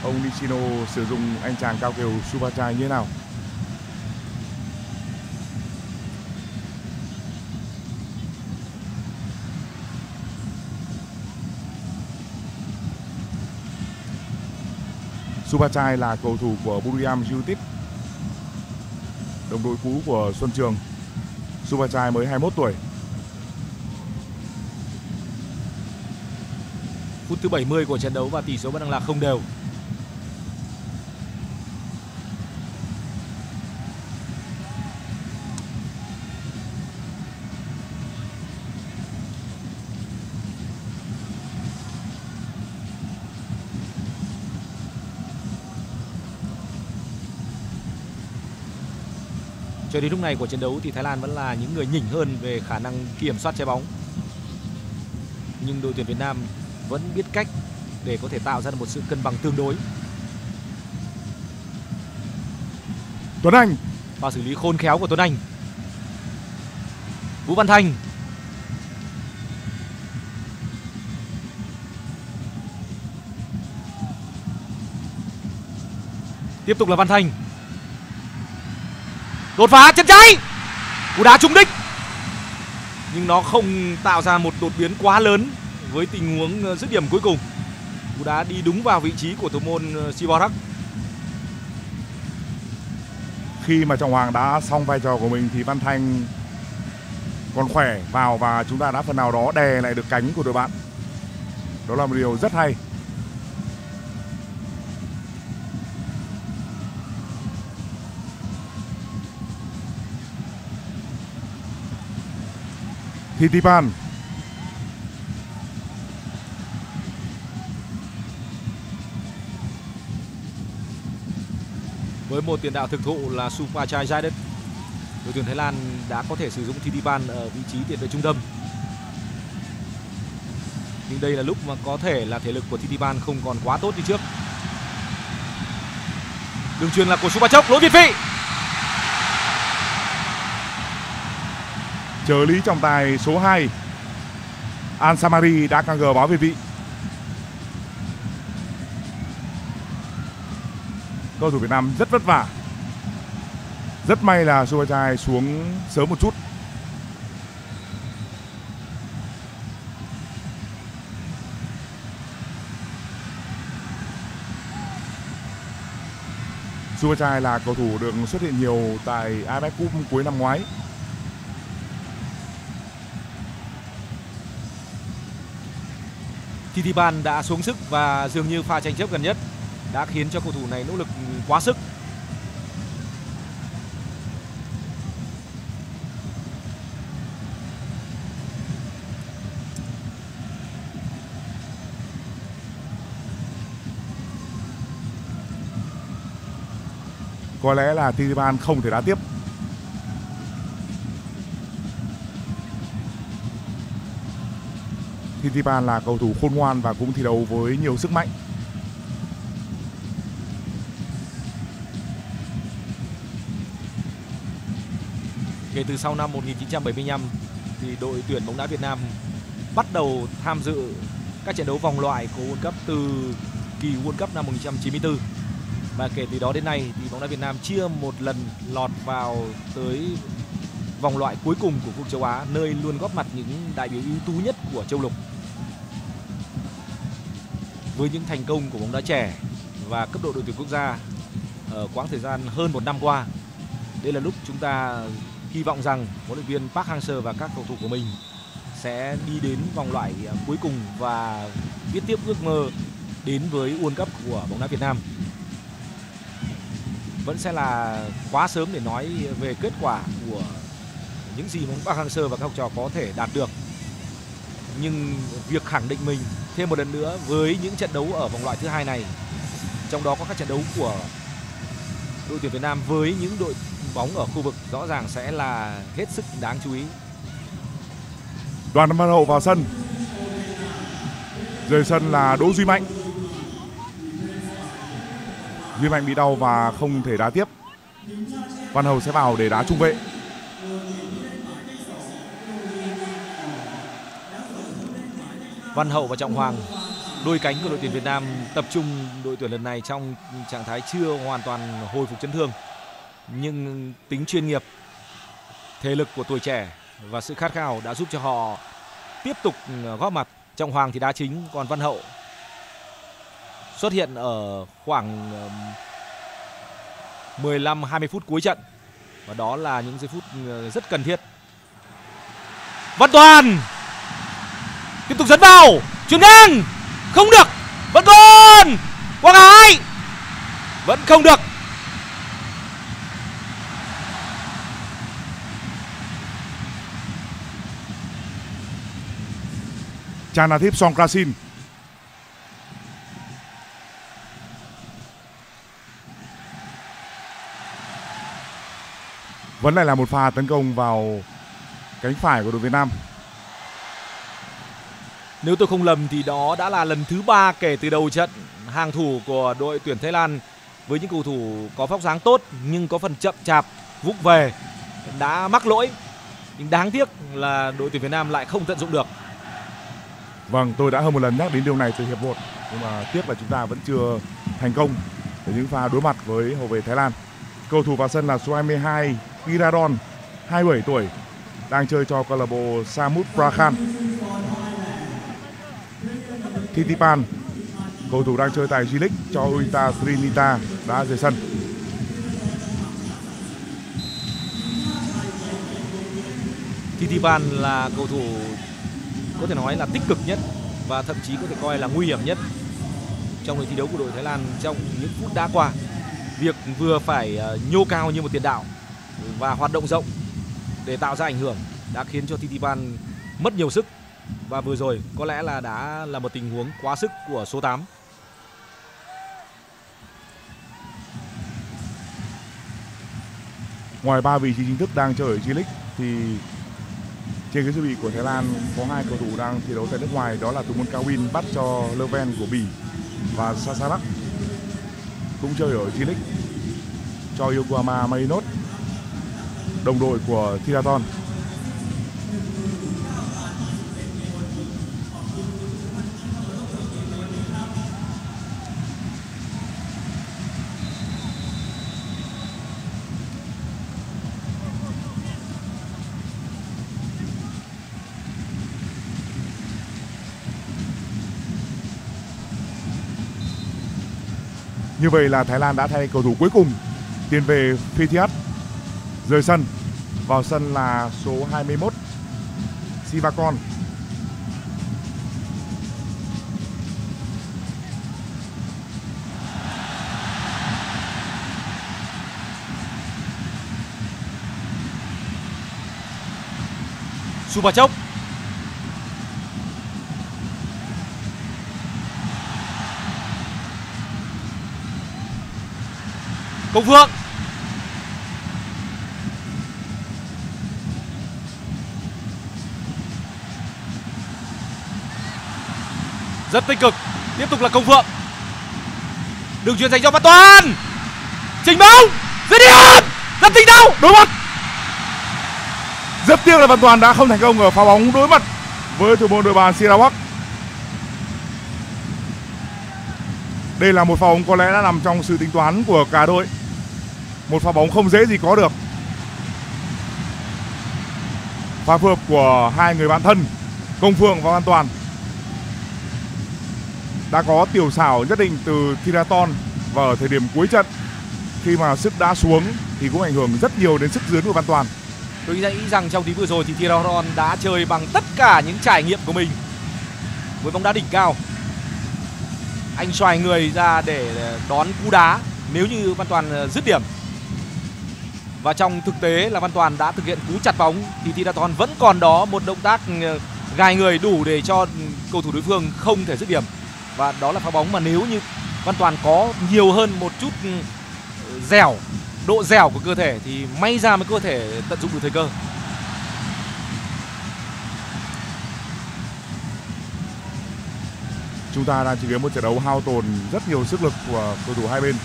ông Nishino sử dụng anh chàng cao kiều Subachai như thế nào. Subachai là cầu thủ của Buriram United, đồng đội cũ của Xuân Trường. Subachai mới 21 tuổi. Phút thứ 70 của trận đấu và tỷ số vẫn đang là không đều. Cho đến lúc này của trận đấu thì Thái Lan vẫn là những người nhỉnh hơn về khả năng kiểm soát trái bóng. Nhưng đội tuyển Việt Nam vẫn biết cách để có thể tạo ra một sự cân bằng tương đối. Tuấn Anh và xử lý khôn khéo của Tuấn Anh. Vũ Văn Thành Tiếp tục là Văn Thành đột phá, chân trái. Cú đá trúng đích. Nhưng nó không tạo ra một đột biến quá lớn với tình huống ờ, dứt điểm cuối cùng. Cú đá đi đúng vào vị trí của thủ môn ờ, Siborak khi mà Trọng Hoàng đã xong vai trò của mình thì Văn Thanh còn khỏe vào và chúng ta đã phần nào đó đè lại được cánh của đội bạn. Đó là một điều rất hay. Thitipan với một tiền đạo thực thụ là Supachai Jaidet đội tuyển Thái Lan đã có thể sử dụng Thitipan ở vị trí tiền vệ trung tâm. Nhưng đây là lúc mà có thể là thể lực của Thitipan không còn quá tốt như trước. Đường truyền là của Supachok lỗi việt vị. Trợ lý trọng tài số 2 An Samari đã căng gờ báo về vị. Cầu thủ Việt Nam rất vất vả. Rất may là Suachai xuống sớm một chút. Suachai là cầu thủ được xuất hiện nhiều tại AFF Cup cuối năm ngoái. Titiban đã xuống sức và dường như pha tranh chấp gần nhất đã khiến cho cầu thủ này nỗ lực quá sức. Có lẽ là Titiban không thể đá tiếp Titipan là cầu thủ khôn ngoan và cũng thi đấu với nhiều sức mạnh. Kể từ sau năm 1975 thì đội tuyển bóng đá Việt Nam bắt đầu tham dự các trận đấu vòng loại của World Cup từ kỳ World Cup năm 1994 và kể từ đó đến nay thì bóng đá Việt Nam chưa một lần lọt vào tới vòng loại cuối cùng của cuộc châu Á, nơi luôn góp mặt những đại biểu ưu tú nhất của châu lục với những thành công của bóng đá trẻ và cấp độ đội tuyển quốc gia ở quãng thời gian hơn một năm qua. Đây là lúc chúng ta hy vọng rằng huấn luyện viên Park Hang-seo và các cầu thủ của mình sẽ đi đến vòng loại ờ, cuối cùng và viết tiếp ước mơ đến với World Cup của bóng đá Việt Nam. Vẫn sẽ là quá sớm để nói về kết quả của những gì bóng Park Hang-seo và các học trò có thể đạt được. Nhưng việc khẳng định mình thêm một lần nữa với những trận đấu ở vòng loại thứ hai này trong đó có các trận đấu của đội tuyển Việt Nam với những đội bóng ở khu vực, rõ ràng sẽ là hết sức đáng chú ý. Đoàn Văn Hậu vào sân. Rời sân là Đỗ Duy Mạnh. Duy Mạnh bị đau và không thể đá tiếp. Văn Hậu sẽ vào để đá trung vệ. Văn Hậu và Trọng Hoàng, đôi cánh của đội tuyển Việt Nam tập trung đội tuyển lần này trong trạng thái chưa hoàn toàn hồi phục chấn thương. Nhưng tính chuyên nghiệp, thể lực của tuổi trẻ và sự khát khao đã giúp cho họ tiếp tục ờ, góp mặt. Trọng Hoàng thì đá chính, còn Văn Hậu xuất hiện ở khoảng ờ, 15 20 phút cuối trận. Và đó là những giây phút ờ, rất cần thiết. Văn Toàn! Tiếp tục dẫn vào. Chuyền ngang. Không được. Vẫn còn quang hải. Vẫn không được. Chanathip Songkrasin vẫn lại là một pha tấn công vào cánh phải của đội Việt Nam nếu tôi không lầm thì đó đã là lần thứ ba kể từ đầu trận hàng thủ của đội tuyển Thái Lan với những cầu thủ có phóc dáng tốt nhưng có phần chậm chạp, vụng về đã mắc lỗi. Nhưng đáng tiếc là đội tuyển Việt Nam lại không tận dụng được. Vâng, tôi đã hơn một lần nhắc đến điều này từ hiệp 1 nhưng mà tiếc là chúng ta vẫn chưa thành công ở những pha đối mặt với hậu vệ Thái Lan. Cầu thủ vào sân là số 22 Giradon, 27 tuổi, đang chơi cho câu lạc bộ Samut Prakhan. Titipan, cầu thủ đang chơi tại G-League cho Uita Trinita đã rời sân. Titipan là cầu thủ có thể nói là tích cực nhất và thậm chí có thể coi là nguy hiểm nhất trong đội thi đấu của đội Thái Lan trong những phút đã qua. Việc vừa phải ờ, nhô cao như một tiền đạo và hoạt động rộng để tạo ra ảnh hưởng đã khiến cho Titipan mất nhiều sức và vừa rồi có lẽ là đã là một tình huống quá sức của số 8. Ngoài ba vị trí chính thức đang chơi ở G-League thì trên cái dự bị của Thái Lan có hai cầu thủ đang thi đấu tại nước ngoài, đó là Tumon Kawin bắt cho Leuven của Bỉ và Sasarak cũng chơi ở G-League cho Yokohama Marinos đồng đội của Thiraton Như vậy là Thái Lan đã thay cầu thủ cuối cùng tiền về Phi rời sân. Vào sân là số 21 Sivakon. Subachok Công Phượng Rất tích cực. Tiếp tục là Công Phượng. Đường truyền dành cho Văn Toàn. Trình bóng Dứt điểm. Rất tinh đâu Đối mặt. Rất tiếc là Văn Toàn đã không thành công ở pha bóng đối mặt với thủ môn đội bàn bắc Đây là một pha bóng có lẽ đã nằm trong sự tính toán của cả đội một pha bóng không dễ gì có được pha phối hợp của hai người bạn thân, công phượng và an toàn, đã có tiểu xảo nhất định từ Thiraton và ở thời điểm cuối trận khi mà sức đã xuống thì cũng ảnh hưởng rất nhiều đến sức dướn của Văn Toàn. Tôi nghĩ rằng trong tí vừa rồi thì Thiraton đã chơi bằng tất cả những trải nghiệm của mình với bóng đá đỉnh cao. Anh xoài người ra để đón cú đá nếu như Văn Toàn ờ, dứt điểm và trong thực tế là Văn Toàn đã thực hiện cú chặt bóng, thì thi đà toàn vẫn còn đó một động tác ừ, gài người đủ để cho cầu thủ đối phương không thể dứt điểm. Và đó là pha bóng mà nếu như Văn Toàn có nhiều hơn một chút ừ, dẻo, độ dẻo của cơ thể thì may ra mới có thể tận dụng được thời cơ. Chúng ta đang chứng kiến một trận đấu hao tồn rất nhiều sức lực của cầu thủ hai bên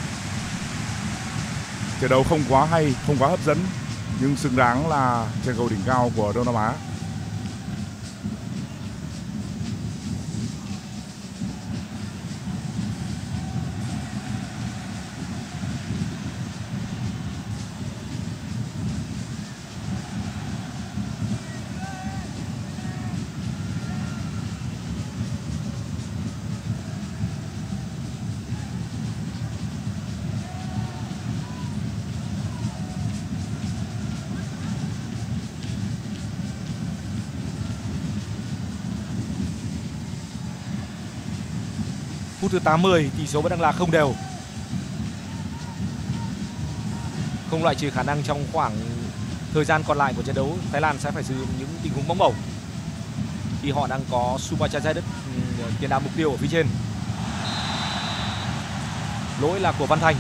trận đấu không quá hay, không quá hấp dẫn, nhưng xứng đáng là trận cầu đỉnh cao của Đông Nam Á. phút thứ 80 tỷ số vẫn đang là không đều. Không loại trừ khả năng trong khoảng thời gian còn lại của trận đấu, Thái Lan sẽ phải sử dụng những tình huống bóng bổng khi họ đang có Supachazet đất ừ, tiền đạo mục tiêu ở phía trên. Lỗi là của Văn Thành.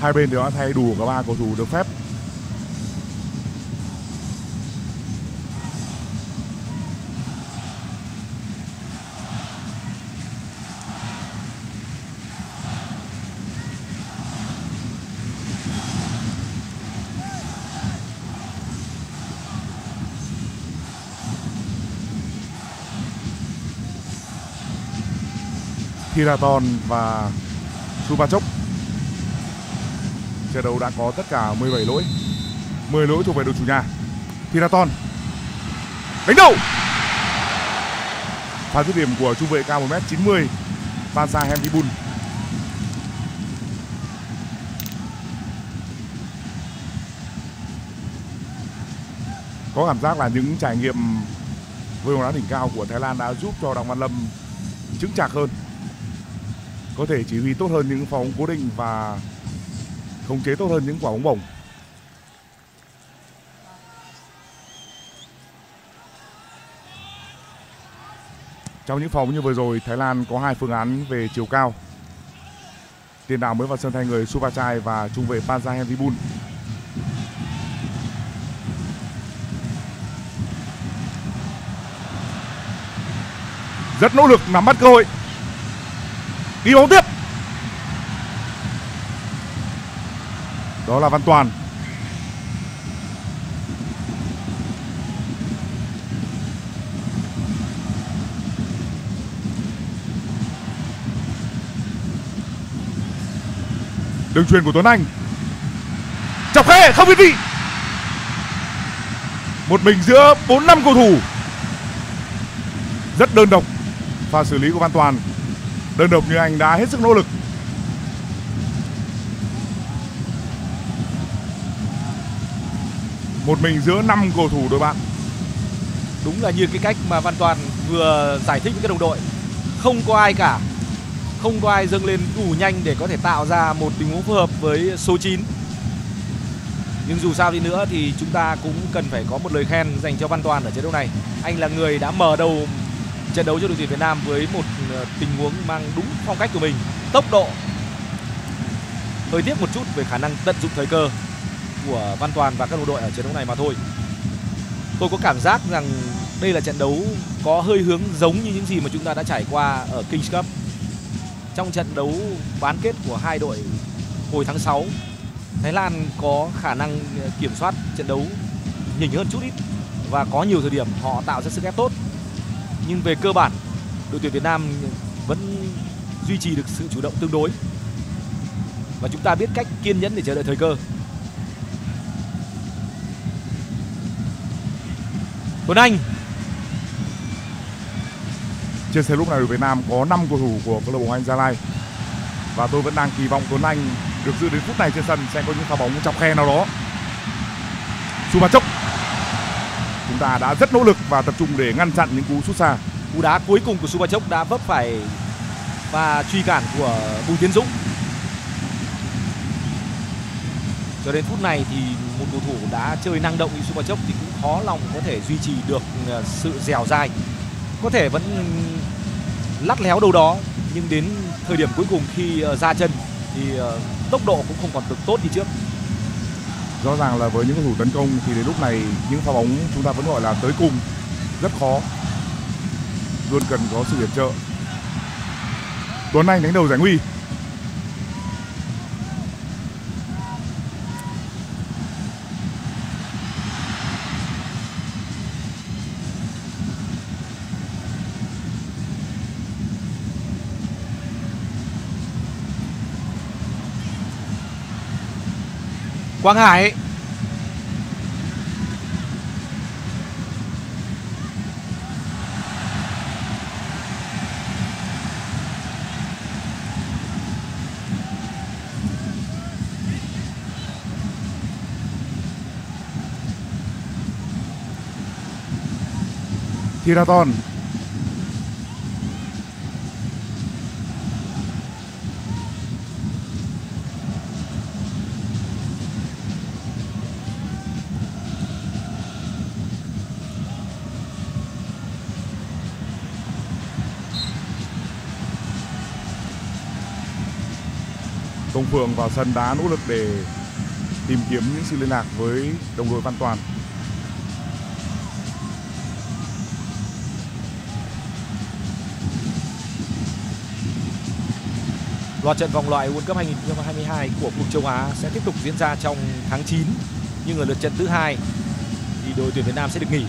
Hai bên đều đã thay đủ cả ba cầu thủ được phép. Thiraton và Subachok trận đấu đã có tất cả 17 lỗi. 10 lỗi thuộc về đội chủ nhà Piraton đánh đầu! Pha dứt điểm của trung vệ cao 1m90 Pansa Hemdibun có cảm giác là những trải nghiệm với bóng đá đỉnh cao của Thái Lan đã giúp cho Đặng Văn Lâm chững chạc hơn. Có thể chỉ huy tốt hơn những pha bóng cố định và khống chế tốt hơn những quả bóng bổng. Trong những phòng như vừa rồi, Thái Lan có hai phương án về chiều cao. Tiền đạo mới vào sân thay người Subachai và trung vệ Panza Henribun. rất nỗ lực nắm bắt cơ hội. Đi bóng tiếp. Đó là Văn Toàn. Đường truyền của Tuấn Anh. Chọc khe không biết vị. Một mình giữa bốn năm cầu thủ. Rất đơn độc pha xử lý của Văn Toàn. Đơn độc như anh đã hết sức nỗ lực. Một mình giữa năm cầu thủ đội bạn. Đúng là như cái cách mà Văn Toàn vừa giải thích với các đồng đội. Không có ai cả. Không có ai dâng lên đủ nhanh để có thể tạo ra một tình huống phù hợp với số 9 nhưng dù sao đi nữa thì chúng ta cũng cần phải có một lời khen dành cho Văn Toàn ở trận đấu này. Anh là người đã mở đầu trận đấu cho đội tuyển Việt Nam với một ờ, tình huống mang đúng phong cách của mình, tốc độ. Hơi tiếc một chút về khả năng tận dụng thời cơ của Văn Toàn và các đồng đội ở trận đấu này mà thôi. Tôi có cảm giác rằng đây là trận đấu có hơi hướng giống như những gì mà chúng ta đã trải qua ở Kings Cup. Trong trận đấu bán kết của hai đội hồi tháng 6, Thái Lan có khả năng ờ, kiểm soát trận đấu nhỉnh hơn chút ít và có nhiều thời điểm họ tạo ra sức ép tốt. Nhưng về cơ bản, đội tuyển Việt Nam vẫn duy trì được sự chủ động tương đối. Và chúng ta biết cách kiên nhẫn để chờ đợi thời cơ. Tuấn Anh. Trên xe lúc này đội Việt Nam có 5 cầu thủ của câu lạc bộ Anh Gia Lai. Và tôi vẫn đang kỳ vọng Tuấn Anh được dự đến phút này trên sân sẽ có những pha bóng chọc khe nào đó. Subachok chúng ta đã rất nỗ lực và tập trung để ngăn chặn những cú sút xa. Cú đá cuối cùng của Subachok đã vấp phải và truy cản của Bùi Tiến Dũng. Cho đến phút này thì một cầu thủ đã chơi năng động như Chốc thì khó lòng có thể duy trì được ờ, sự dẻo dai. Có thể vẫn lắt léo đâu đó, nhưng đến thời điểm cuối cùng khi ờ, ra chân thì ờ, tốc độ cũng không còn được tốt như trước. Rõ ràng là với những cầu thủ tấn công thì đến lúc này những pha bóng chúng ta vẫn gọi là tới cùng, rất khó. Luôn cần có sự viện trợ. Tuấn Anh đánh đầu giải nguy Quang Hải. Thiraton Công Phượng vào sân đá nỗ lực để tìm kiếm những sự liên lạc với đồng đội Văn Toàn. Loạt trận vòng loại World Cup 2022 của khu vực châu Á sẽ tiếp tục diễn ra trong tháng 9 nhưng ở lượt trận thứ hai thì đội tuyển Việt Nam sẽ được nghỉ.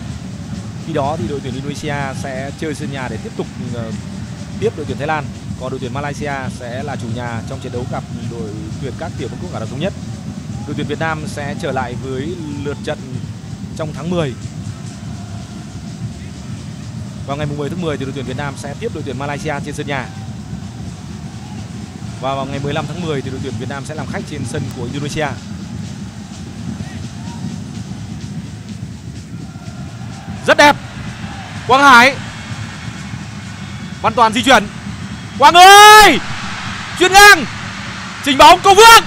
Khi đó thì đội tuyển Indonesia sẽ chơi sân nhà để tiếp tục ờ, tiếp đội tuyển Thái Lan. Còn đội tuyển Malaysia sẽ là chủ nhà trong trận đấu gặp đội tuyển các tiểu vương quốc Ả Rập thống nhất. Đội tuyển Việt Nam sẽ trở lại với lượt trận trong tháng 10. Vào ngày 10 tháng 10 thì đội tuyển Việt Nam sẽ tiếp đội tuyển Malaysia trên sân nhà. Và vào ngày 15 tháng 10 thì đội tuyển Việt Nam sẽ làm khách trên sân của Indonesia. Rất đẹp. Quang Hải. Văn Toàn di chuyển. Quang ơi! Chuyền ngang. Chỉnh bóng Công Vương.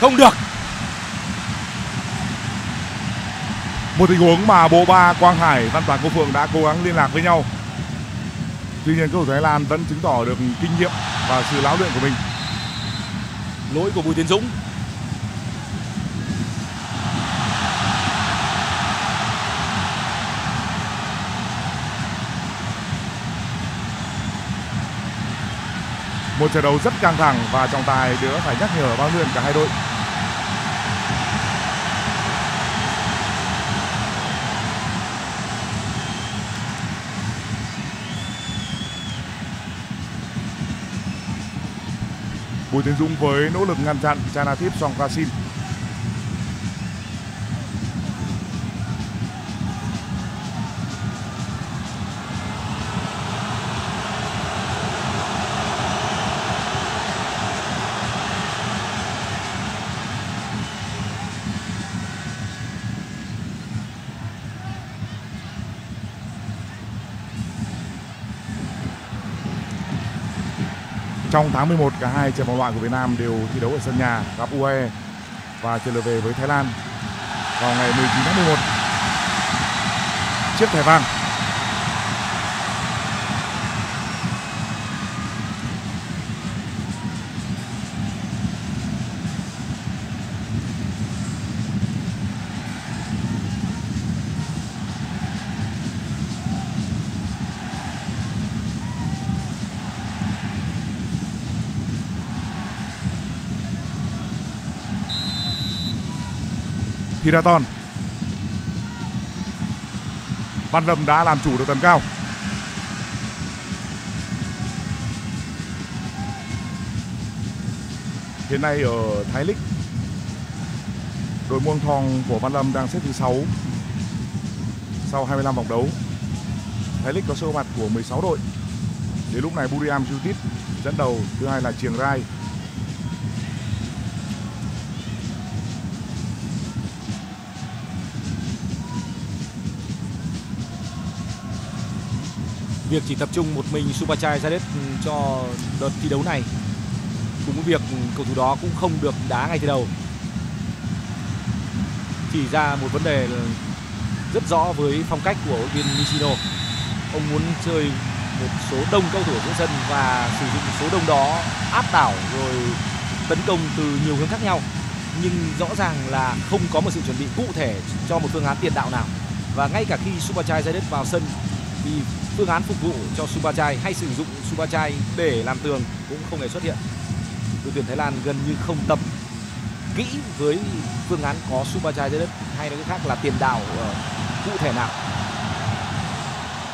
Không được. Một tình huống mà bộ ba Quang Hải, Văn Toàn Cô Phượng đã cố gắng liên lạc với nhau. Tuy nhiên cầu thủ Thái Lan vẫn chứng tỏ được kinh nghiệm và sự lão luyện của mình. Lỗi của Bùi Tiến Dũng. Một trận đấu rất căng thẳng và trọng tài nữa phải nhắc nhở bao luyện cả hai đội. Bùi Tiến Dũng với nỗ lực ngăn chặn Chanathip Songkrasin. Trong tháng 11 cả hai trận vòng loại của Việt Nam đều thi đấu ở sân nhà gặp UAE và trở lượt về với Thái Lan vào ngày 19 tháng 11. Chiếc thẻ vàng Piraton Văn Lâm đã làm chủ được tầm cao. Hiện nay ở Thái Lích, Đội Muông Thong của Văn Lâm đang xếp thứ 6 Sau 25 vòng đấu. Thái Lích có sơ mặt của 16 đội. Đến lúc này Buriam Jutit dẫn đầu, Thứ hai là Chiềng Rai. Việc chỉ tập trung một mình Supachai Sadet ừ, cho đợt thi đấu này. Cùng với việc cầu thủ đó cũng không được đá ngay từ đầu. Chỉ ra một vấn đề rất rõ với phong cách của huấn viên Nishino. Ông muốn chơi một số đông cầu thủ giữa sân và sử dụng số đông đó áp đảo rồi tấn công từ nhiều hướng khác nhau. Nhưng rõ ràng là không có một sự chuẩn bị cụ thể cho một phương án tiền đạo nào. Và ngay cả khi Supachai ra đất vào sân, thì phương án phục vụ cho Supachai hay sử dụng Supachai để làm tường cũng không hề xuất hiện. Đội tuyển Thái Lan gần như không tập kỹ với phương án có Supachai ra đất hay nói cách khác là tiền đạo uh, cụ thể nào.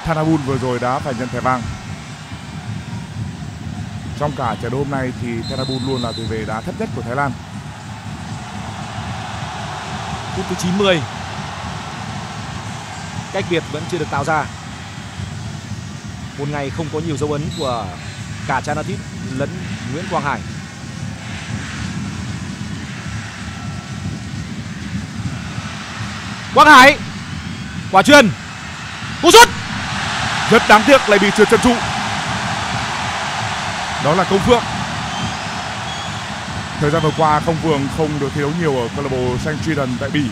Thanabun vừa rồi đã phải nhận thẻ vàng. Trong cả trận đấu hôm nay thì Thanabun luôn là tiền vệ đá thấp nhất của Thái Lan. Phút thứ 90 cách biệt vẫn chưa được tạo ra một ngày không có nhiều dấu ấn của cả Chanathip lẫn Nguyễn Quang Hải. Quang Hải, quả chuyền. Cú sút. Rất đáng tiếc lại bị trượt chân trụ. Đó là công phượng thời gian vừa qua công phượng không được thi đấu nhiều ở câu lạc bộ Saint Trident tại bỉ.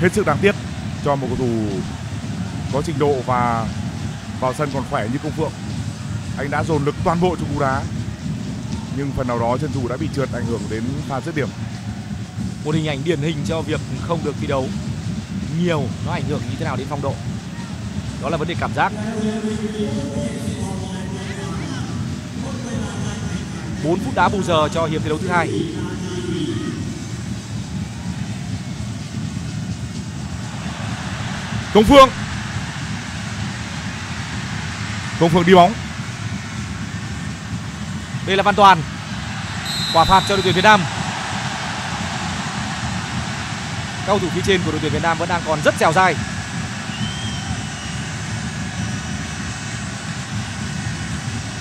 Hết sức đáng tiếc cho một cầu thủ có trình độ và vào sân còn khỏe như công phượng. Anh đã dồn lực toàn bộ cho cú đá, nhưng phần nào đó chân dù đã bị trượt ảnh hưởng đến pha dứt điểm. Một hình ảnh điển hình cho việc không được thi đấu. Nhiều nó ảnh hưởng như thế nào đến phong độ? Đó là vấn đề cảm giác. 4 phút đá bù giờ cho hiệp thi đấu thứ hai. Công phương. Công phương đi bóng. Đây là văn toàn. Quả phạt cho đội tuyển việt nam. Cầu thủ phía trên của đội tuyển việt nam vẫn đang còn rất dẻo dai.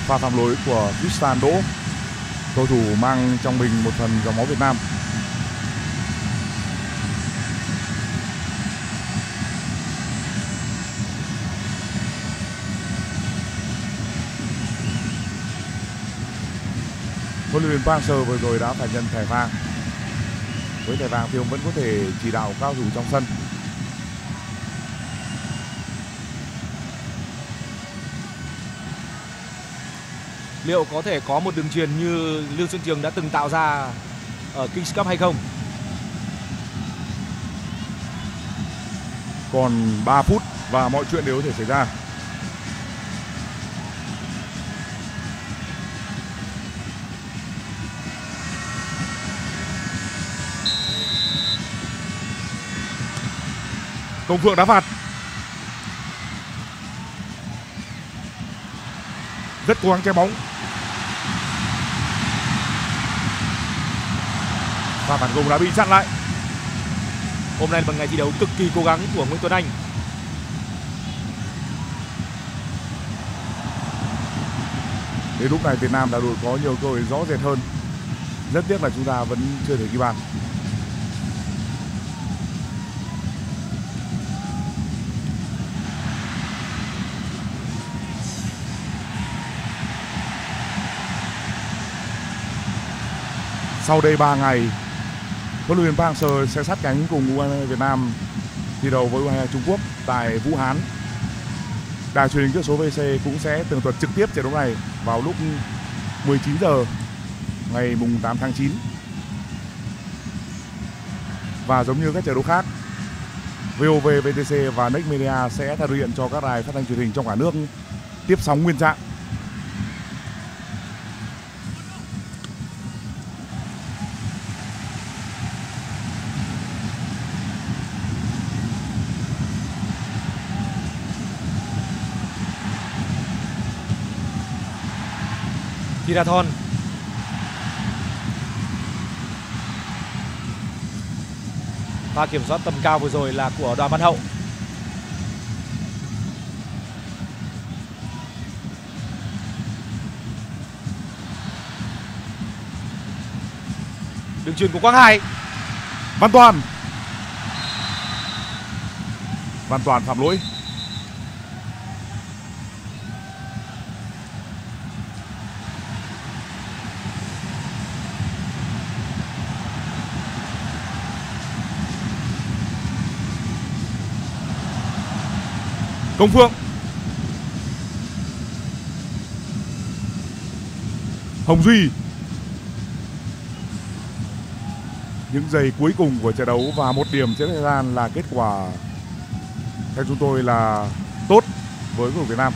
Pha phạm lỗi của Tristan Đỗ. Cầu thủ mang trong mình một phần dòng máu Việt Nam huấn luyện viên Park Hang-seo vừa rồi đã phải nhận thẻ vàng với thẻ vàng thì ông vẫn có thể chỉ đạo cao thủ trong sân liệu có thể có một đường truyền như Lương Xuân Trường đã từng tạo ra ở Kings Cup hay không? Còn 3 phút và mọi chuyện đều có thể xảy ra. Công Phượng đá phạt. Rất cố gắng che bóng. Và phản công đã bị chặn lại. Hôm nay là một ngày thi đấu cực kỳ cố gắng của Nguyễn Tuấn Anh. Đến lúc này Việt Nam đã đội có nhiều cơ hội rõ rệt hơn. Rất tiếc là chúng ta vẫn chưa thể ghi bàn. Sau đây 3 ngày, huấn luyện viên Park Hang-seo sẽ sát cánh cùng U22 Việt Nam thi đấu với U22 Trung Quốc tại Vũ Hán. Đài truyền hình kỹ số VC cũng sẽ tường thuật trực tiếp trận đấu này vào lúc 19 giờ ngày mùng 8 tháng 9. Và giống như các trận đấu khác, VOV, VTC và Next Media sẽ thực hiện cho các đài phát thanh truyền hình trong cả nước tiếp sóng nguyên trạng Pirathon. Pha kiểm soát tầm cao vừa rồi là của Đoàn Văn Hậu. Đường truyền của Quang Hải. Văn Toàn. Văn Toàn phạm lỗi. Công Phượng Hồng Duy. Những giây cuối cùng của trận đấu và một điểm trên thời gian là kết quả theo chúng tôi là tốt với cầu Việt Nam.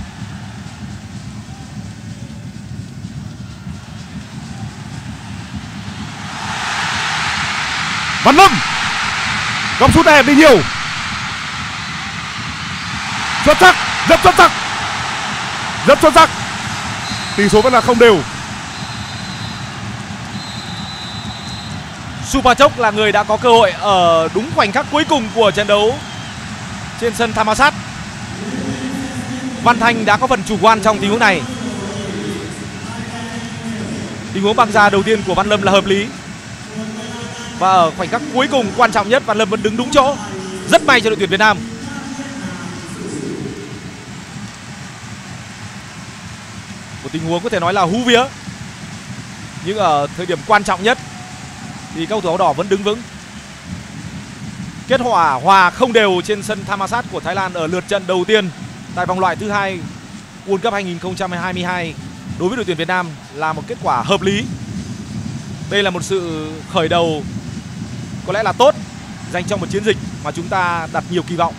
Văn Lâm. Góc sút đẹp đi nhiều xuất sắc rất xuất sắc rất xuất sắc tỷ số vẫn là không đều Supachok là người đã có cơ hội ở đúng khoảnh khắc cuối cùng của trận đấu trên sân Thammasat. Văn Thanh đã có phần chủ quan trong tình huống này. Tình huống băng ra đầu tiên của Văn Lâm là hợp lý. Và ở khoảnh khắc cuối cùng quan trọng nhất, Văn Lâm vẫn đứng đúng chỗ. Rất may cho đội tuyển Việt Nam. Một tình huống có thể nói là hú vía. Nhưng ở thời điểm quan trọng nhất thì cầu thủ áo đỏ vẫn đứng vững. Kết quả hòa không đều trên sân Thammasat của Thái Lan ở lượt trận đầu tiên tại vòng loại thứ hai World Cup 2022 đối với đội tuyển Việt Nam là một kết quả hợp lý. Đây là một sự khởi đầu có lẽ là tốt dành cho một chiến dịch mà chúng ta đặt nhiều kỳ vọng